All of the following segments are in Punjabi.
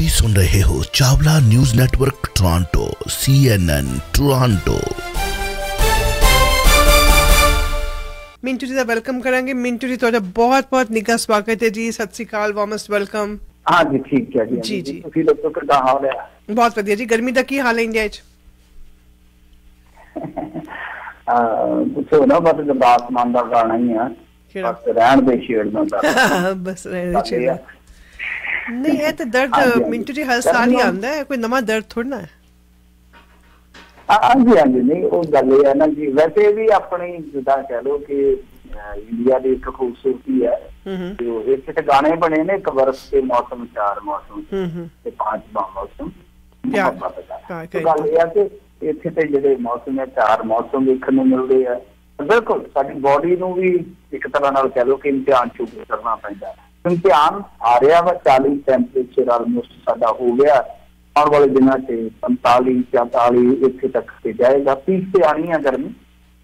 ਤੁਸੀਂ ਸੁਣ ਰਹੇ ਹੋ Chawla news network Toronto CNN Toronto Mintu ji ਦਾ ਵੈਲਕਮ ਕਰਾਂਗੇ ਮਿੰਟੂ ਜੀ ਤੁਹਾਡਾ ਬਹੁਤ ਬਹੁਤ ਨਿੱਘਾ ਸਵਾਗਤ ਹੈ ਜੀ ਸਤਿ ਸ੍ਰੀ ਅਕਾਲ ਵਾਰਮਸਟ ਵੈਲਕਮ ਹਾਂ ਜੀ ਠੀਕ ਹੈ ਜੀ ਜੀ, ਜੀ। ਤੁਸੀਂ ਲੋਕੋ ਕਿਦਾਂ ਹਾਲ ਹੈ ਬਹੁਤ ਵਧੀਆ ਜੀ ਗਰਮੀ ਦਾ ਕੀ ਹਾਲ ਹੈ ਇੰਡੀਆ 'ਚ ਅਹ ਪੁੱਛੋ ਨਾ ਬਸ ਗੁਰਦਾਸ ਮਾਨ ਦਾ ਗਾਣਾ ਹੀ ਆ ਕਿਹੜਾ ਬਸ ਰਹਿਣ ਦੇ ਛੇੜ ਦਾ ਦਰਦ। ਬਸ ਰਹਿਣੇ ਬਾਕੀ ਚਾਹੀਦਾ ਨਹੀਂ ਇਹ ਤਾਂ ਦਰਦ ਮਿੰਟੂ ਜੀ ਹਰ ਸਾਲ ਹੀ ਆਉਂਦਾ ਹੈ ਕੋਈ ਨਵਾਂ ਦਰਦ ਥੋੜਾ ਹੈ। ਹਾਂਜੀ ਹਾਂਜੀ ਨਹੀਂ ਉਹ ਗੱਲ ਇਹ ਹੈ ਨਾ ਜੀ ਵੈਸੇ ਵੀ ਆਪਣੀ ਜਿੱਦਾਂ ਕਹਿ ਲਓ ਕਿ ਇੰਡੀਆ ਦੀ ਇੱਕ ਖੂਬਸੂਰਤੀ ਹੈ। ਹੂੰ ਹੂੰ। ਜੋ ਇੱਥੇ ਤੇ ਗਾਣੇ ਬਣੇ ਨੇ ਇੱਕ ਬਰਸ ਦੇ ਮੌਸਮ ਚਾਰ ਮੌਸਮ ਤੇ ਪੰਜ ਮੌਸਮ। ਪਿਆਰ। ਤੇ ਗੱਲ ਇਹ ਹੈ ਕਿ ਇੱਥੇ ਤੇ ਜਿਹੜੇ ਮੌਸਮ ਹੈ ਚਾਰ ਮੌਸਮ ਦੇਖਣ ਨੂੰ ਮਿਲਦੇ ਆ। ਤੇ ਬਿਲਕੁਲ ਸਾਡੀ ਬਾਡੀ ਨੂੰ ਵੀ ਇੱਕ ਤਰ੍ਹਾਂ ਨਾਲ ਕਹਿ ਲਓ ਕਿ ਇਮਤਿਹਾਨ ਚੁੱਕ ਕਰਨਾ ਪੈਂਦਾ। ਹੈ। ਇਮਤਿਹਾਨ ਆ ਰਿਹਾ ਵਾ 40 ਟੈਂਪਰੇਚਰ ਆਲਮੋਸਟ ਸਾਡਾ ਹੋ ਗਿਆ। ਆਉਣ ਵਾਲੇ ਦਿਨਾਂ 'ਚ 45 44 ਇੱਥੇ ਤੱਕ ਤੇ ਜਾਏਗਾ। ਪੀਕ ਤੇ ਆਣੀ ਆ ਗਰਮੀ।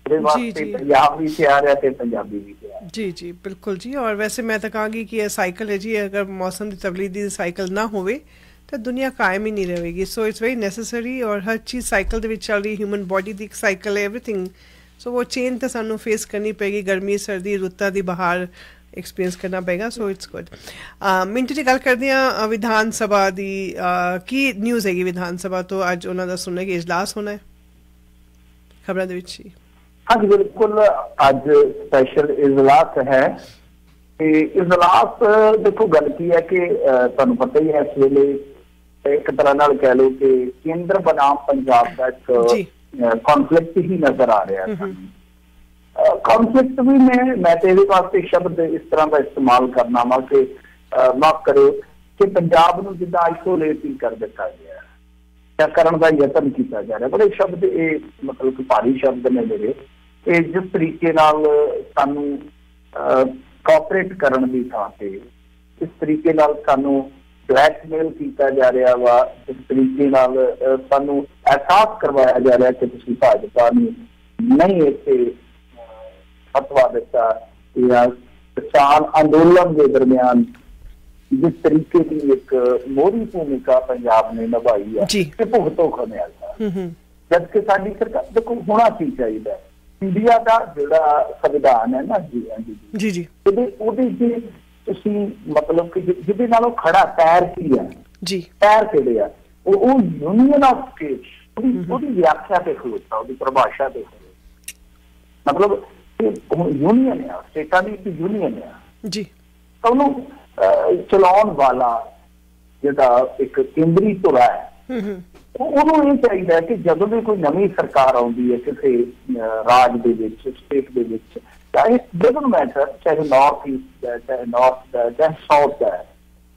ਇਹਦੇ ਵਾਸਤੇ। ਪੰਜਾਬ ਵੀ ਤਿਆਰ ਹੈ ਤੇ ਪੰਜਾਬੀ ਵੀ ਤਿਆਰ ਜੀ ਜੀ ਬਿਲਕੁਲ ਜੀ। ਔਰ ਵੈਸੇ ਮੈਂ ਤਾਂ ਕਹਾਂਗੀ ਕਿ ਇਹ ਸਾਈਕਲ ਹੈ ਜੀ ਅਗਰ ਮੌਸਮ ਦੀ ਤਬਦੀਲੀ ਦੀ ਸਾਈਕਲ ਨਾ ਹੋਵੇ ਤਾਂ ਦੁਨੀਆ ਕਾਇਮ ਹੀ ਨਹੀਂ ਰਹੇਗੀ। ਸੋ ਇਟਸ ਵੈਰੀ ਨੈਸੈਸਰੀ ਔਰ ਹਰ ਚੀਜ਼ ਸਾਈਕਲ ਦੇ ਵਿੱਚ ਚੱਲ ਰਹੀ ਹਿਊਮਨ ਬਾਡੀ ਦੀ ਸਾਈਕਲ ਹੈ ਐਵਰੀਥਿੰਗ ਸੋ ਉਹ ਚੇਂਜ ਤਾਂ ਸਾਨੂੰ ਫੇਸ ਕਰਨੀ ਪੈਗੀ ਗਰਮੀ ਸਰਦੀ ਰੁੱਤਾਂ ਦੀ ਬਹਾਰ। ਐਕਸਪੀਰੀਅੰਸ ਕਰਨਾ ਪਏਗਾ ਸੋ ਇਟਸ ਗੁੱਡ ਮਿੰਟੂ ਜੀ ਗੱਲ ਕਰਦੇ ਆ ਵਿਧਾਨ ਸਭਾ ਦੀ ਕੀ ਨਿਊਜ਼ ਹੈਗੀ ਵਿਧਾਨ ਸਭਾ ਤੋਂ? ਅੱਜ ਉਹਨਾਂ ਦਾ ਸੁਣਨੇ ਕਿ ਇਜਲਾਸ ਹੋਣਾ ਹੈ। ਖਬਰਾਂ ਦੇ ਵਿੱਚ ਹੀ ਹਾਂਜੀ ਬਿਲਕੁਲ ਅੱਜ ਸਪੈਸ਼ਲ ਇਜਲਾਸ ਹੈ। ਤੇ ਇਜਲਾਸ ਦੇਖੋ ਗੱਲ ਕੀ ਹੈ ਕਿ ਤੁਹਾਨੂੰ ਪਤਾ ਹੀ ਹੈ ਇਸ ਵੇਲੇ ਇੱਕ ਤਰ੍ਹਾਂ ਨਾਲ ਕਹਿ ਲਓ ਕਿ ਕੇਂਦਰ ਬਨਾਮ ਪੰਜਾਬ ਦਾ। ਇੱਕ ਕਨਫਲਿਕਟ ਹੀ ਨਜ਼ਰ ਆ ਰਿਹਾ ਹੈ। ਕਨਫਲਿਕਟ ਵੀ ਮੈਂ ਮੈਂ ਤੇ ਇਹਦੇ ਵਾਸਤੇ ਸ਼ਬਦ ਇਸ ਤਰ੍ਹਾਂ ਦਾ ਇਸਤੇਮਾਲ ਕਰਨਾ ਵਾ ਕਿ ਮਾਫ਼ ਕਰਿਓ ਕਿ ਪੰਜਾਬ ਨੂੰ ਜਿੱਦਾਂ ਆਈਸੋਲੇਟ ਹੀ ਕਰ ਦਿੱਤਾ ਗਿਆ ਜਾਂ ਕਰਨ ਦਾ ਯਤਨ ਕੀਤਾ ਜਾ ਰਿਹਾ। ਬੜੇ ਸ਼ਬਦ, ਇਹ ਮਤਲਬ ਕਿ ਭਾਰੀ ਸ਼ਬਦ ਨੇ ਮੇਰੇ। ਇਹ ਜਿਸ ਤਰੀਕੇ ਨਾਲ ਸਾਨੂੰ ਕੋਆਪਰੇਟ ਕਰਨ ਦੀ ਥਾਂ ਤੇ, ਇਸ ਤਰੀਕੇ ਨਾਲ ਸਾਨੂੰ ਬਲੈਕਮੇਲ ਕੀਤਾ ਜਾ ਰਿਹਾ ਵਾ ਇਸ ਤਰੀਕੇ ਨਾਲ ਸਾਨੂੰ ਅਹਿਸਾਸ ਕਰਵਾਇਆ ਜਾ ਰਿਹਾ ਕਿ ਤੁਸੀਂ ਭਾਜਪਾ ਨੂੰ ਨਹੀਂ ਇੱਥੇ ਫਤਵਾ ਦਿੱਤਾ ਜਾਂ ਕਿਸਾਨ ਅੰਦੋਲਨ ਦੇ ਦਰਮਿਆਨ ਜਿਸ ਤਰੀਕੇ ਦੀ ਇੱਕ ਮੋਹਰੀ ਭੂਮਿਕਾ ਪੰਜਾਬ ਨੇ ਨਿਭਾਈ ਹੈ। ਤੇ ਭੁਗਤੋ ਖਮਿਆਜ਼ਾ ਹੂੰ ਹੂੰ। ਜਦ ਕਿ ਸਾਡੀ ਸਰਕਾਰ ਦੇਖੋ ਹੋਣਾ ਕੀ ਚਾਹੀਦਾ। ਇੰਡੀਆ ਦਾ ਜਿਹੜਾ ਸੰਵਿਧਾਨ ਹੈ ਨਾ ਜੀ ਜੀ ਜੀ। ਉਹਦੇ ਉਹਦੇ ਜੇ ਤੁਸੀਂ ਮਤਲਬ ਕਿ ਜਿਹਦੇ ਨਾਲੋਂ ਖੜਾ ਪੈਰ ਕੀ ਹੈ ਜੀ। ਪੈਰ ਕਿਹੜੇ ਆ? ਉਹ ਉਹ ਯੂਨੀਅਨ ਆਫ ਸਟੇਟਸ ਉਹਦੀ ਉਹਦੀ ਵਿਆਖਿਆ ਤੇ ਖਲੋਤਾ ਉਹਦੀ ਪਰਿਭਾਸ਼ਾ ਤੇ ਮਤਲਬ ਯੂਨੀਅਨ ਹੈ ਸਟੇਟਾਂ ਦੀ ਇੱਕ ਯੂਨੀਅਨ ਹੈ ਜੀ। ਤਾਂ ਉਹਨੂੰ ਚਲਾਉਣ ਵਾਲਾ ਜਿਹੜਾ ਇੱਕ ਕੇਂਦਰੀ ਧੁਰਾ ਹੈ ਹੂੰ ਹੂੰ। ਉਹ- ਉਹਨੂੰ ਇਹ ਚਾਹੀਦਾ ਕਿ ਜਦੋਂ ਵੀ ਕੋਈ ਨਵੀਂ ਸਰਕਾਰ ਆਉਂਦੀ ਹੈ ਕਿਸੇ ਰਾਜ ਦੇ ਵਿੱਚ ਸਟੇਟ ਦੇ ਵਿੱਚ ਚਾਹੇ ਡਜ਼ਨਟ ਮੈਟਰ ਚਾਹੇ ਨਾਰਥ ਈਸਟ ਚਾਹੇ ਨਾਰਥ ਦਾ ਚਾਹੇ ਸਾਊਥ ਦਾ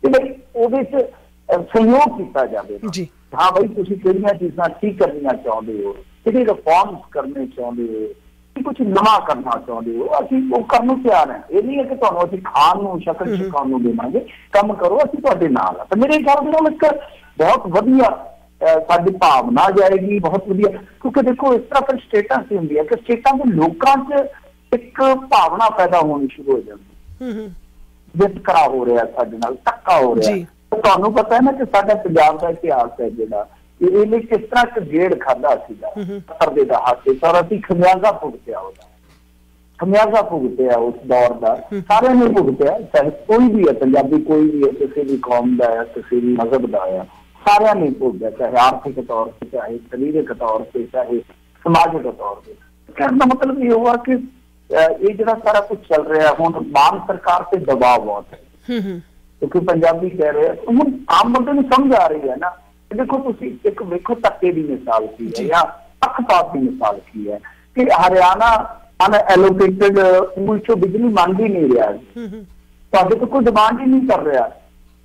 ਬਈ ਉਹਦੇ ਚ ਸਹਿਯੋਗ ਕੀਤਾ ਜਾਵੇ। ਜੀ। ਹਾਂ ਬਈ ਤੁਸੀਂ ਕਿਹੜੀਆਂ ਚੀਜ਼ਾਂ ਠੀਕ ਕਰਨੀਆਂ ਚਾਹੁੰਦੇ ਹੋ? ਕਿਹੜੇ ਰਿਫਾਰਮਸ ਕਰਨੇ ਚਾਹੁੰਦੇ ਹੋ? ਕਿ ਕੁਝ ਨਵਾਂ ਕਰਨਾ ਚਾਹੁੰਦੇ ਹੋ। ਅਸੀਂ ਉਹ ਕਰਨ ਨੂੰ ਤਿਆਰ ਹਾਂ। ਇਹ ਨਹੀਂ ਹੈ ਕਿ ਤੁਹਾਨੂੰ ਅਸੀਂ ਖਾਣ ਨੂੰ ਸ਼ਕਲ ਛਕਾਉਣ ਨੂੰ ਦੇਵਾਂਗੇ। ਕੰਮ ਕਰੋ ਅਸੀਂ ਤੁਹਾਡੇ ਨਾਲ ਆ ਤੇ ਮੇਰੇ ਖਿਆਲ ਨਾਲ ਇੱਕ ਬਹੁਤ ਵਧੀਆ ਸਾਡੀ ਭਾਵਨਾ ਜਾਏਗੀ ਬਹੁਤ ਵਧੀਆ। ਕਿਉਂਕਿ ਦੇਖੋ ਇਸ ਤਰ੍ਹਾਂ ਫਿਰ ਸਟੇਟਾਂ ਸੀ ਹੁੰਦੀਆਂ ਕਿ ਸਟੇਟਾਂ ਦੇ ਲੋਕਾਂ 'ਚ ਇੱਕ ਭਾਵਨਾ ਪੈਦਾ ਹੋਣੀ ਸ਼ੁਰੂ ਹੋ ਜਾਂਦੀ। ਹੂੰ ਹੂੰ ਵਿਤਕਰਾ ਹੋ ਰਿਹਾ ਸਾਡੇ ਨਾਲ ਧੱਕਾ ਹੋ ਰਿਹਾ। ਤੁਹਾਨੂੰ ਪਤਾ ਹੈ ਨਾ ਕਿ ਸਾਡਾ ਪੰਜਾਬ ਦਾ ਇਤਿਹਾਸ ਹੈ ਜਿਹੜਾ। ਇਹਨੇ ਕਿਸ ਤਰ੍ਹਾਂ ਇੱਕ ਗੇੜ ਖਾਦਾ ਸੀਗਾ। ਸੱਤਰ ਦੇ ਦਹਾਕੇ ਪਰ ਅਸੀਂ ਖਮਿਆਜ਼ਾ ਭੁਗਤਿਆ ਉਹਦਾ। ਖਮਿਆਜ਼ਾ ਭੁਗਤਿਆ ਉਸ ਦੌਰ ਦਾ। ਸਾਰਿਆਂ ਨੇ ਭੁਗਤਿਆ ਚਾਹੇ ਕੋਈ ਵੀ ਹੈ ਪੰਜਾਬੀ ਕੋਈ ਵੀ ਹੈ ਕਿਸੇ ਵੀ ਕੌਮ ਦਾ ਹੈ ਕਿਸੇ ਵੀ ਮਜ਼ਹਬ ਦਾ ਹੈ ਸਾਰਿਆਂ ਨੇ ਭੁਗਤਿਆ ਚਾਹੇ ਆਰਥਿਕ ਤੌਰ ਤੇ ਚਾਹੇ ਸਰੀਰਕ ਤੌਰ ਤੇ ਚਾਹੇ ਸਮਾਜਿਕ ਤੌਰ ਤੇ। ਕਹਿਣ ਦਾ ਮਤਲਬ ਇਹ ਹੋਆ ਕਿ ਇਹ ਜਿਹੜਾ ਸਾਰਾ ਕੁਝ ਚੱਲ ਰਿਹਾ ਹੁਣ ਮਾਨ ਸਰਕਾਰ ਤੇ ਦਬਾਅ ਬਹੁਤ ਹੈ। ਹੂੰ ਹੂੰ। ਕਿਉਂਕਿ ਪੰਜਾਬੀ ਕਹਿ ਰਹੇ ਹੁਣ ਆਮ ਬੰਦੇ ਨੂੰ ਸਮਝ ਆ ਰਹੀ ਹੈ ਨਾ ਦੇਖੋ ਤੁਸੀਂ ਇੱਕ ਵੇਖੋ ਧੱਕੇ ਦੀ ਮਿਸਾਲ ਕੀ ਹੈ ਜੀ। ਪੱਖਪਾਤ ਦੀ ਮਿਸਾਲ ਕੀ ਹੈ ਕਿ ਹਰਿਆਣਾ ਅਨ ਐਲੋਕੇਟਡ ਪੂਲ ਚੋਂ ਬਿਜਲੀ ਮੰਗ ਹੀ ਨਹੀਂ ਰਿਹਾ। ਹੂੰ ਹੂੰ। ਤੁਹਾਡੇ ਤੋਂ ਕੋਈ ਡਿਮਾਂਡ ਹੀ ਨਹੀਂ ਕਰ ਰਿਹਾ।